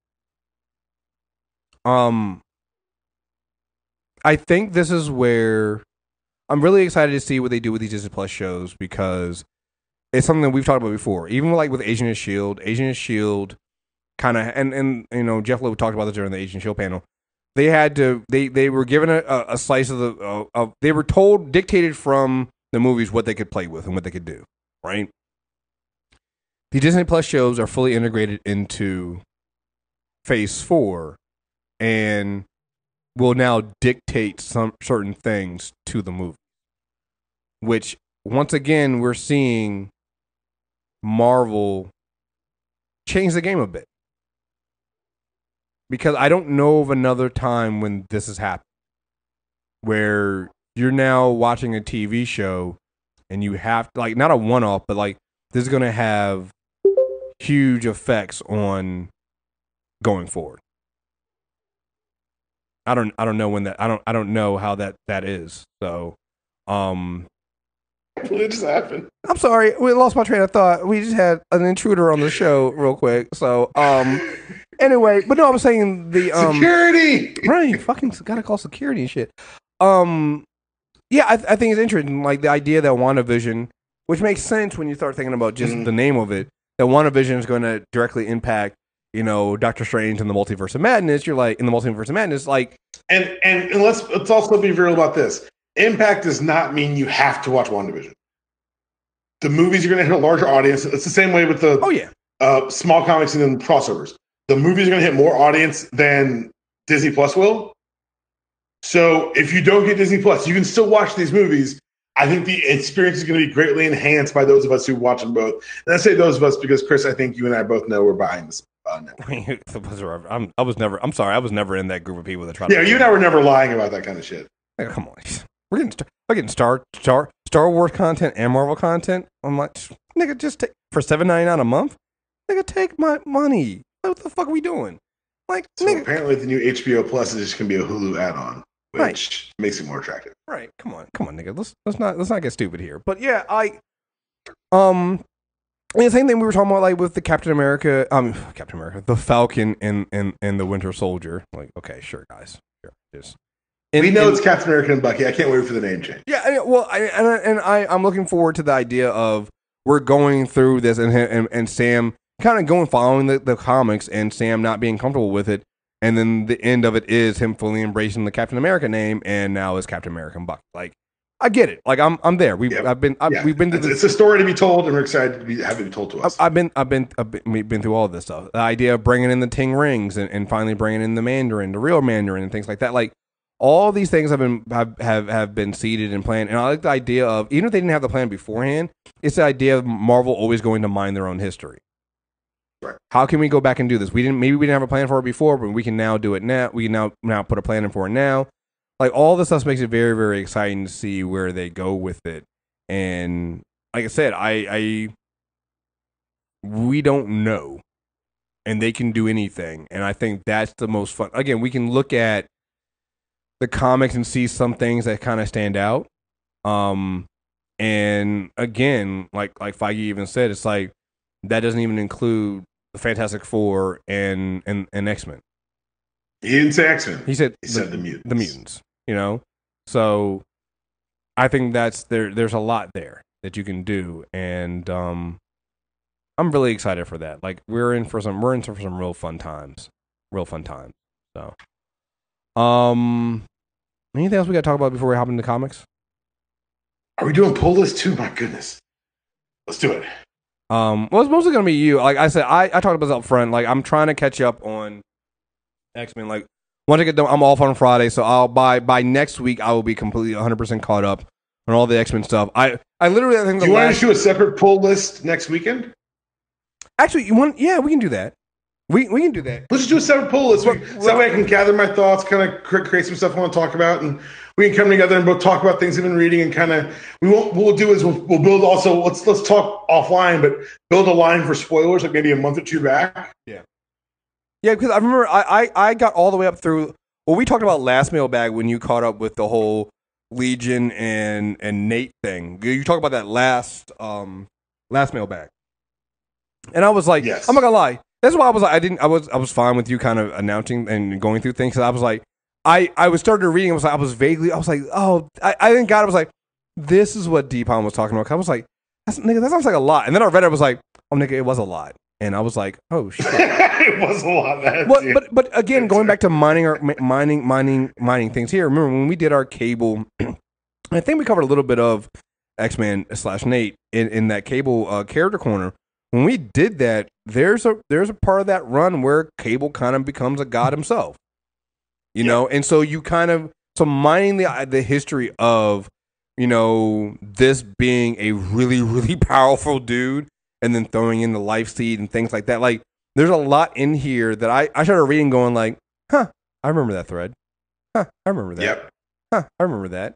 Um. I think this is where I'm really excited to see what they do with these Disney Plus shows because it's something that we've talked about before. Even like with Agent of Shield, Agent of Shield, kind of, and and you know Jeph Loeb talked about this during the Agent of Shield panel. They had to they they were given a, a slice of the uh, of they were told dictated from the movies what they could play with and what they could do right? The disney plus shows are fully integrated into phase four and will now dictate some certain things to the movie which once again we're seeing marvel change the game a bit because I don't know of another time when this has happened where you're now watching a TV show and you have like not a one off, but like this is going to have huge effects on going forward. I don't I don't know when that I don't I don't know how that that is. So um What just happened? I'm sorry, we lost my train of thought. We just had an intruder on the show real quick. So um anyway, but no, I was saying the um security. right, fucking gotta call security and shit. Um, yeah, I, I think it's interesting, like the idea that WandaVision, which makes sense when you start thinking about just Mhm. the name of it, that WandaVision is going to directly impact, you know, Doctor Strange and the Multiverse of Madness. You're like in the Multiverse of Madness, like And and, and let's let's also be real about this. Impact does not mean you have to watch WandaVision. The movies are going to hit a larger audience. It's the same way with the oh yeah, uh, small comics and then crossovers. The movies are going to hit more audience than Disney Plus will. So if you don't get Disney Plus, you can still watch these movies. I think the experience is going to be greatly enhanced by those of us who watch them both. And I say those of us because Kriss, I think you and I both know we're buying this. Uh. I'm, I was never. I'm sorry, I was never in that group of people that tried. yeah, you and I were never lying about that kind of shit. Come on, we're getting Star- we're getting Star Star Star Wars content and Marvel content. I'm like, nigga, just take for seven ninety nine a month. Nigga, take my money. What the fuck are we doing? Like, So nigga, apparently, the new HBO Plus is just going to be a Hulu add-on, which Right. makes it more attractive. right? Come on, come on, nigga. Let's let's not let's not get stupid here. But yeah, I um. And the same thing we were talking about, like with the Captain America, um, Captain America, the Falcon, and and and the Winter Soldier. Like, okay, sure, guys, sure, just. We and- know and- it's Captain America and Bucky. I can't wait for the name change. Yeah, well, I, and I- and I I'm looking forward to the idea of we're going through this and and, and Sam kind of going following the, the comics and Sam not being comfortable with it, and then the end of it is him fully embracing the Captain America name and now is Captain America and Bucky. Like I get it. Like I'm I'm there. We've Yep. I've been I've, Yeah, we've been it's, this. it's a story to be told, and we're excited to be, have it told to us. I've, been, I've been, I've been, we've been through all of this stuff. The idea of bringing in the Ten Rings and, and finally bringing in the Mandarin, the real Mandarin, and things like that. Like all these things have been have, have have been seeded and planned. And I like the idea of even if they didn't have the plan beforehand, it's the idea of Marvel always going to mine their own history. Right. How can we go back and do this? We didn't. Maybe we didn't have a plan for it before, but we can now do it now. We can now now put a plan in for it now. Like all this stuff makes it very very exciting to see where they go with it. And like I said, I I we don't know and they can do anything and i think that's the most fun again we can look at the comics and see some things that kind of stand out. Um and again like like Feige even said it's like that doesn't even include the fantastic four and and, and x-men. He didn't say X Men. he said He said the mutants. the mutants you know? So i think that's there there's a lot there that you can do and um i'm really excited for that. Like we're in for some we're in for some real fun times real fun times so. Um anything else we got to talk about before we hop into comics Are we doing pull list too? My goodness. Let's do it. Um, well, it's mostly gonna be you. Like I said, I, I talked about this up front. Like I'm trying to catch up on X Men. Like once I get done, I'm off on Friday, so I'll by by next week I will be completely 100 percent caught up on all the X Men stuff. I I literally I think the you want to do a separate pull list next weekend? actually you want yeah we can do that. We we can do that. Let's just do a separate list. Well, so that way I can gather my thoughts, kind of cre- create some stuff I want to talk about, and we can come together and both talk about things I've been reading and kind of. We won't. What we'll do is we'll, we'll build also. Let's let's talk offline, but build a line for spoilers, like maybe a month or two back. Yeah, yeah. because I remember I, I I got all the way up through. Well, we talked about last mailbag when you caught up with the whole Legion and and Nate thing. You you talked about that last um last mailbag, and I was like, Yes. I'm not gonna lie. That's why I was like, I didn't. I was I was fine with you kind of announcing and going through things. Cause I was like, I I was started reading. I was like, I was vaguely. I was like, oh, I I it. I was like, this is what Dpalm was talking about. I was like, that's, nigga, that sounds like a lot. And then I read it. I was like, oh, nigga, it was a lot. and I was like, oh shit. it was a lot. But but again, going back to mining our mining mining mining things here. Remember when we did our cable? I think we covered a little bit of X Men slash Nate in in that cable uh, character corner. When we did that, there's a there's a part of that run where Cable kind of becomes a god himself. You know, and so you kind of so mining the the history of you know this being a really really powerful dude, and then throwing in the life seed and things like that. Like there's a lot in here that I, I started reading going like, huh, I remember that thread. Huh, I remember that. Yep. Huh, I remember that.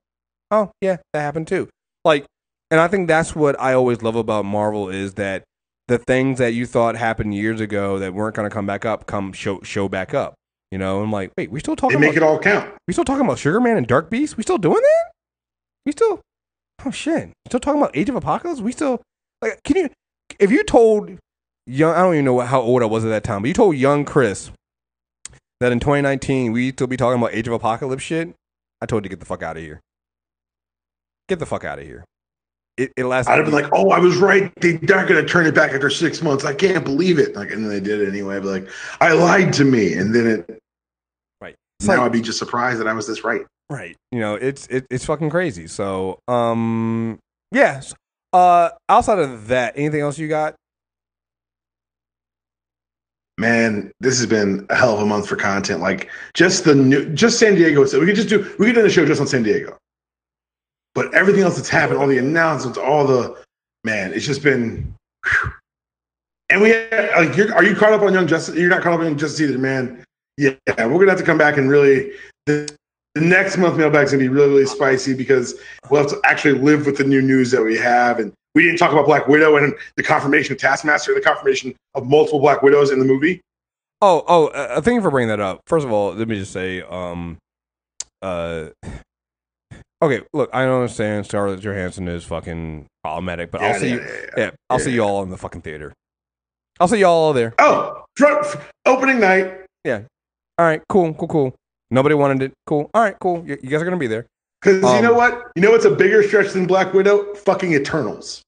Oh, yeah, that happened too. Like, and I think that's what I always love about Marvel is that the things that you thought happened years ago that weren't going to come back up come show show back up. You know, I'm like, wait, we still They talking make about it all count. we still talking about Sugar Man and Dark Beast? We still doing that? We still oh shit. Still talking about Age of Apocalypse? We still like can you if you told young I don't even know what, how old I was at that time, but you told young Kriss that in 2019 we still be talking about Age of Apocalypse shit, I told you to get the fuck out of here. Get the fuck out of here. It, it lasted. I'd have been like, "Oh, I was right. They're not going to turn it back after six months. I can't believe it." Like, and then they did it anyway. I'd be like, "I lied to me," and then it. Right. It's now like- I'd be just surprised that I was this right. Right. You know, it's it, it's fucking crazy. So, um, yes. Uh, outside of that, anything else you got? Man, this has been a hell of a month for content. Like just the new, just San Diego. So we could just do, we could do the show just on San Diego. But everything else that's happened, all the announcements, all the man, it's just been. whew. And we like, are you caught up on Young Justice? You're not caught up on Young Justice either, man. Yeah, we're gonna have to come back and really. The, the next month mailbag's gonna be really, really spicy because we'll have to actually live with the new news that we have, and we didn't talk about Black Widow and the confirmation of Taskmaster, the confirmation of multiple Black Widows in the movie. Oh, oh, uh, thank you for bringing that up. First of all, let me just say, um, uh, okay, look, I don't understand Scarlett Johansson is fucking problematic, but I'll see yeah, you. yeah, Yeah, yeah. I'll Yeah, see you all in the fucking theater. I'll see y'all there. Oh, front, opening night. Yeah. All right, cool, cool, cool. Nobody wanted it. Cool. All right, cool. You, you guys are gonna be there. Because you Um, know what? You know what's a bigger stretch than Black Widow? Fucking Eternals.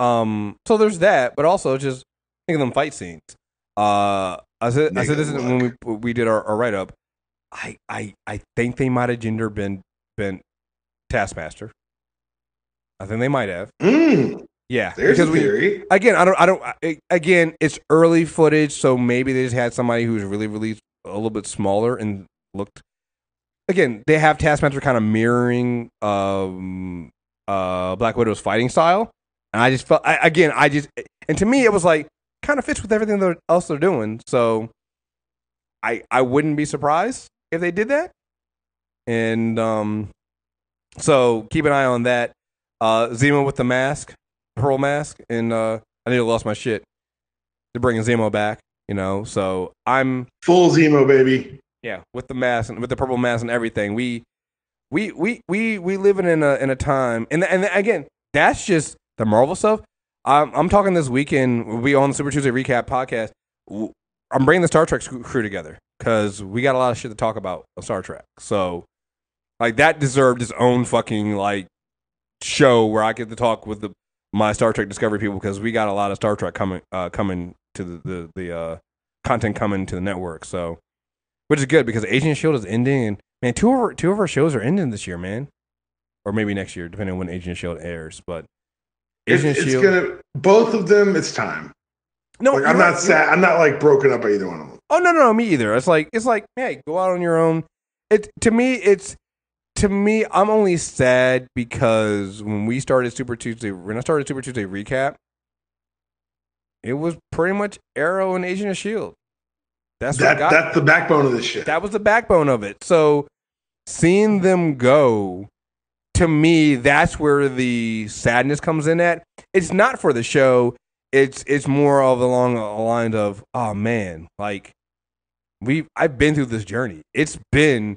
Um, so there's that, but also just think of them fight scenes. Uh, I said, I said this is when we we did our, our write up. I, I I think they might have gender been been Taskmaster. I think they might have. Mm, Yeah, there's a because we theory. again, I don't, I don't. I, again, it's early footage, so maybe they just had somebody who's really, really a little bit smaller and looked. Again, they have Taskmaster kind of mirroring um, uh, Black Widow's fighting style, and I just felt I, again, I just and to me it was like kind of fits with everything that else they're doing. So, I I wouldn't be surprised if they did that, and um, so keep an eye on that. Uh, Zemo with the mask, pearl mask, and uh, I nearly lost my shit. They're bringing Zemo back, you know. So I'm Full Zemo, baby. yeah with the mask and with the purple mask and everything. We we we we we living in a in a time, and and again, that's just the Marvel stuff. I'm I'm talking this weekend. We'll be on the Super Tuesday recap podcast. I'm bringing the Star Trek crew together because we got a lot of shit to talk about on Star Trek. So like that deserved its own fucking like show where I get to talk with the my Star Trek Discovery people because we got a lot of Star Trek coming uh, coming to the the, the uh, content coming to the network. So which is good because Agent Shield is ending and man, two of our, two of our shows are ending this year, man, or maybe next year depending on when Agent Shield airs. But It's, Agent it's Shield, gonna both of them. It's time. no, Like, I'm right, not sad. I'm not like broken up by either one of them. Oh no, no, no, me either. It's like it's like, hey, go out on your own. It to me, it's to me, I'm only sad because when we started Super Tuesday, when I started Super Tuesday recap, it was pretty much Arrow and Agent of Shield. That's what That got that's the backbone of this shit. that was the backbone of it. So seeing them go, to me, that's where the sadness comes in at. It's not for the show. It's it's more of along the lines of, oh man, like we I've been through this journey. It's been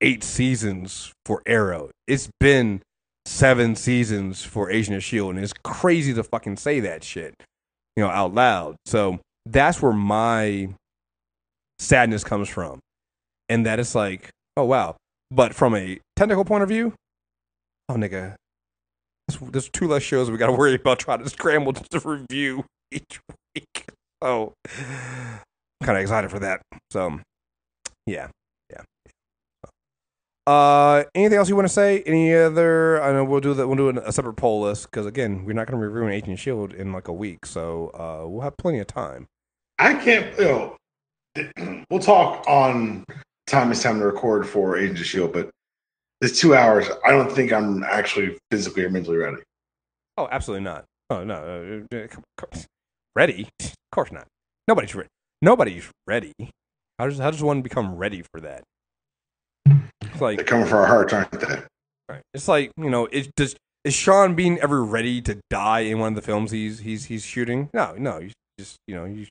eight seasons for Arrow. It's been seven seasons for Agent of Shield, and it's crazy to fucking say that shit, you know, out loud. So that's where my sadness comes from, and that it's like, oh wow. But from a technical point of view, oh nigga, there's, two less shows we got to worry about trying to scramble to review each week. I'm kind of excited for that. So, yeah. Uh, anything else you want to say? Any other? I know we'll do that. We'll do a separate poll list because again, we're not going to be reviewing Agent Shield in like a week, so uh, we'll have plenty of time. I can't. You know, we'll talk on time is time to record for Agent Shield, but this two hours, I don't think I'm actually physically or mentally ready. Oh, absolutely not. Oh no, uh, uh ready? Of course not. Nobody's ready. Nobody's ready. How does how does one become ready for that? Like they're coming for our hearts, aren't they? Right. It's like you know, it does. Is Sean Bean ever ready to die in one of the films he's he's he's shooting? No, no. You just you know you,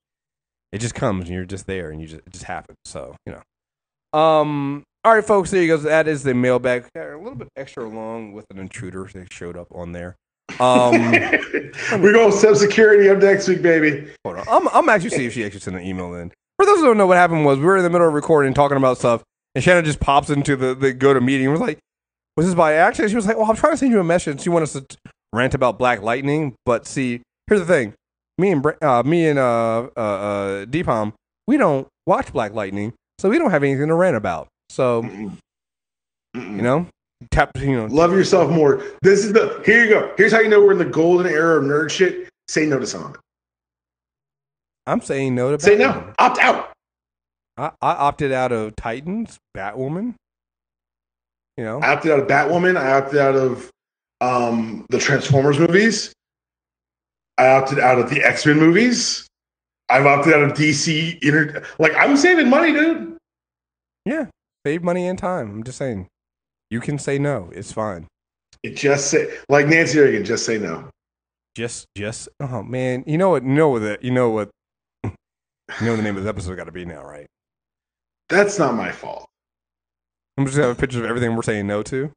it just comes and you're just there and you just it just happens. So you know. Um. All right, folks. There you go. That is the mailbag. A little bit extra long with an intruder that showed up on there. Um, We're going sub security up next week, baby. Hold on. I'm, I'm actually see if she actually sent an email in. For those who don't know, what happened was we were in the middle of recording, talking about stuff, and Shannon just pops into the, the go to meeting and was like, Was this by accident? She was like, Well, I'm trying to send you a message. She wants us to rant about Black Lightning. But see, here's the thing me and uh, me and uh, uh, uh, Dpalm, we don't watch Black Lightning, so we don't have anything to rant about. So, Mm-mm. you know, tap, you know, love yourself more. This is the here you go. Here's how you know we're in the golden era of nerd shit. Say no to something. I'm saying no to say no. Opt out. I, I opted out of Titans, Batwoman. You know, I opted out of Batwoman. I opted out of um, the Transformers movies. I opted out of the X Men movies. I've opted out of DC. Inter- like I'm saving money, dude. Yeah, save money and time. I'm just saying. You can say no. It's fine. It just say like Nancy Reagan. Just say no. Just, just. Oh man, you know what? You know what? You know what? you know the name of the episode got to be now, right? That's not my fault. I'm just gonna have a picture of everything we're saying no to.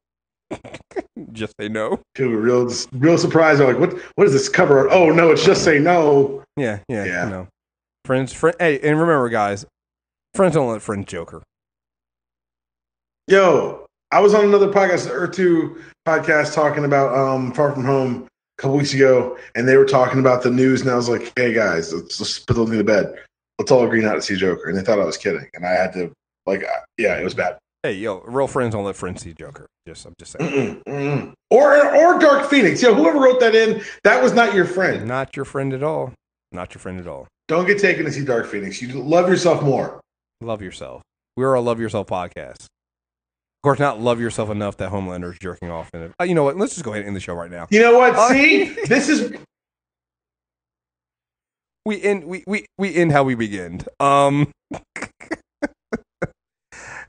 just say no. People real, real surprised. They're like, "What? What is this cover? Oh no, it's just say no." Yeah, yeah, yeah. No. Friends, friend. Hey, and remember, guys, friends don't let friends joker. Yo, I was on another podcast, the Earth Two podcast, talking about um, Far From Home a couple weeks ago, and they were talking about the news, and I was like, "Hey guys, let's, let's put the thing to bed. Let's all agree not to see Joker." And they thought I was kidding, and I had to like, yeah, it was bad. Hey, yo, real friends don't let friends see Joker. Just, I'm just saying. Mm-mm, mm-mm. Or, or Dark Phoenix. Yo, whoever wrote that in, that was not your friend. Not your friend at all. Not your friend at all. Don't get taken to see Dark Phoenix. You love yourself more. Love yourself. We're a love yourself podcast. Of course, not love yourself enough that Homelander's jerking off in it. Uh, you know what? Let's just go ahead and end the show right now. You know what? Uh, See, this is we end we we we end how we begin. Um.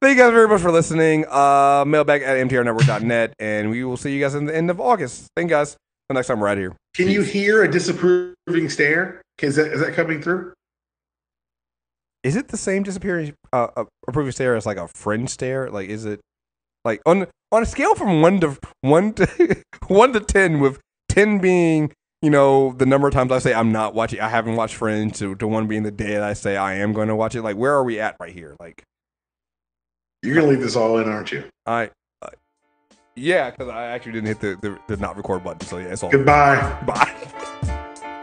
Thank you guys very much for listening. Uh, mailbag at mtrnetwork.net, and we will see you guys in the end of August. Thank you guys. The next time we're out here. Can Peace. you hear a disapproving stare? Is that is that coming through? Is it the same disappearing uh, uh approving stare as like a friend stare? Like, is it like on on a scale from one to one to one to ten, with ten being you know the number of times I say I'm not watching, I haven't watched Friends, to, to one being the day that I say I am going to watch it. Like where are we at right here? Like you're gonna leave this all in, aren't you? I. Uh, yeah, because I actually didn't hit the, the, the not record button. So yeah, it's all. Goodbye. Bye.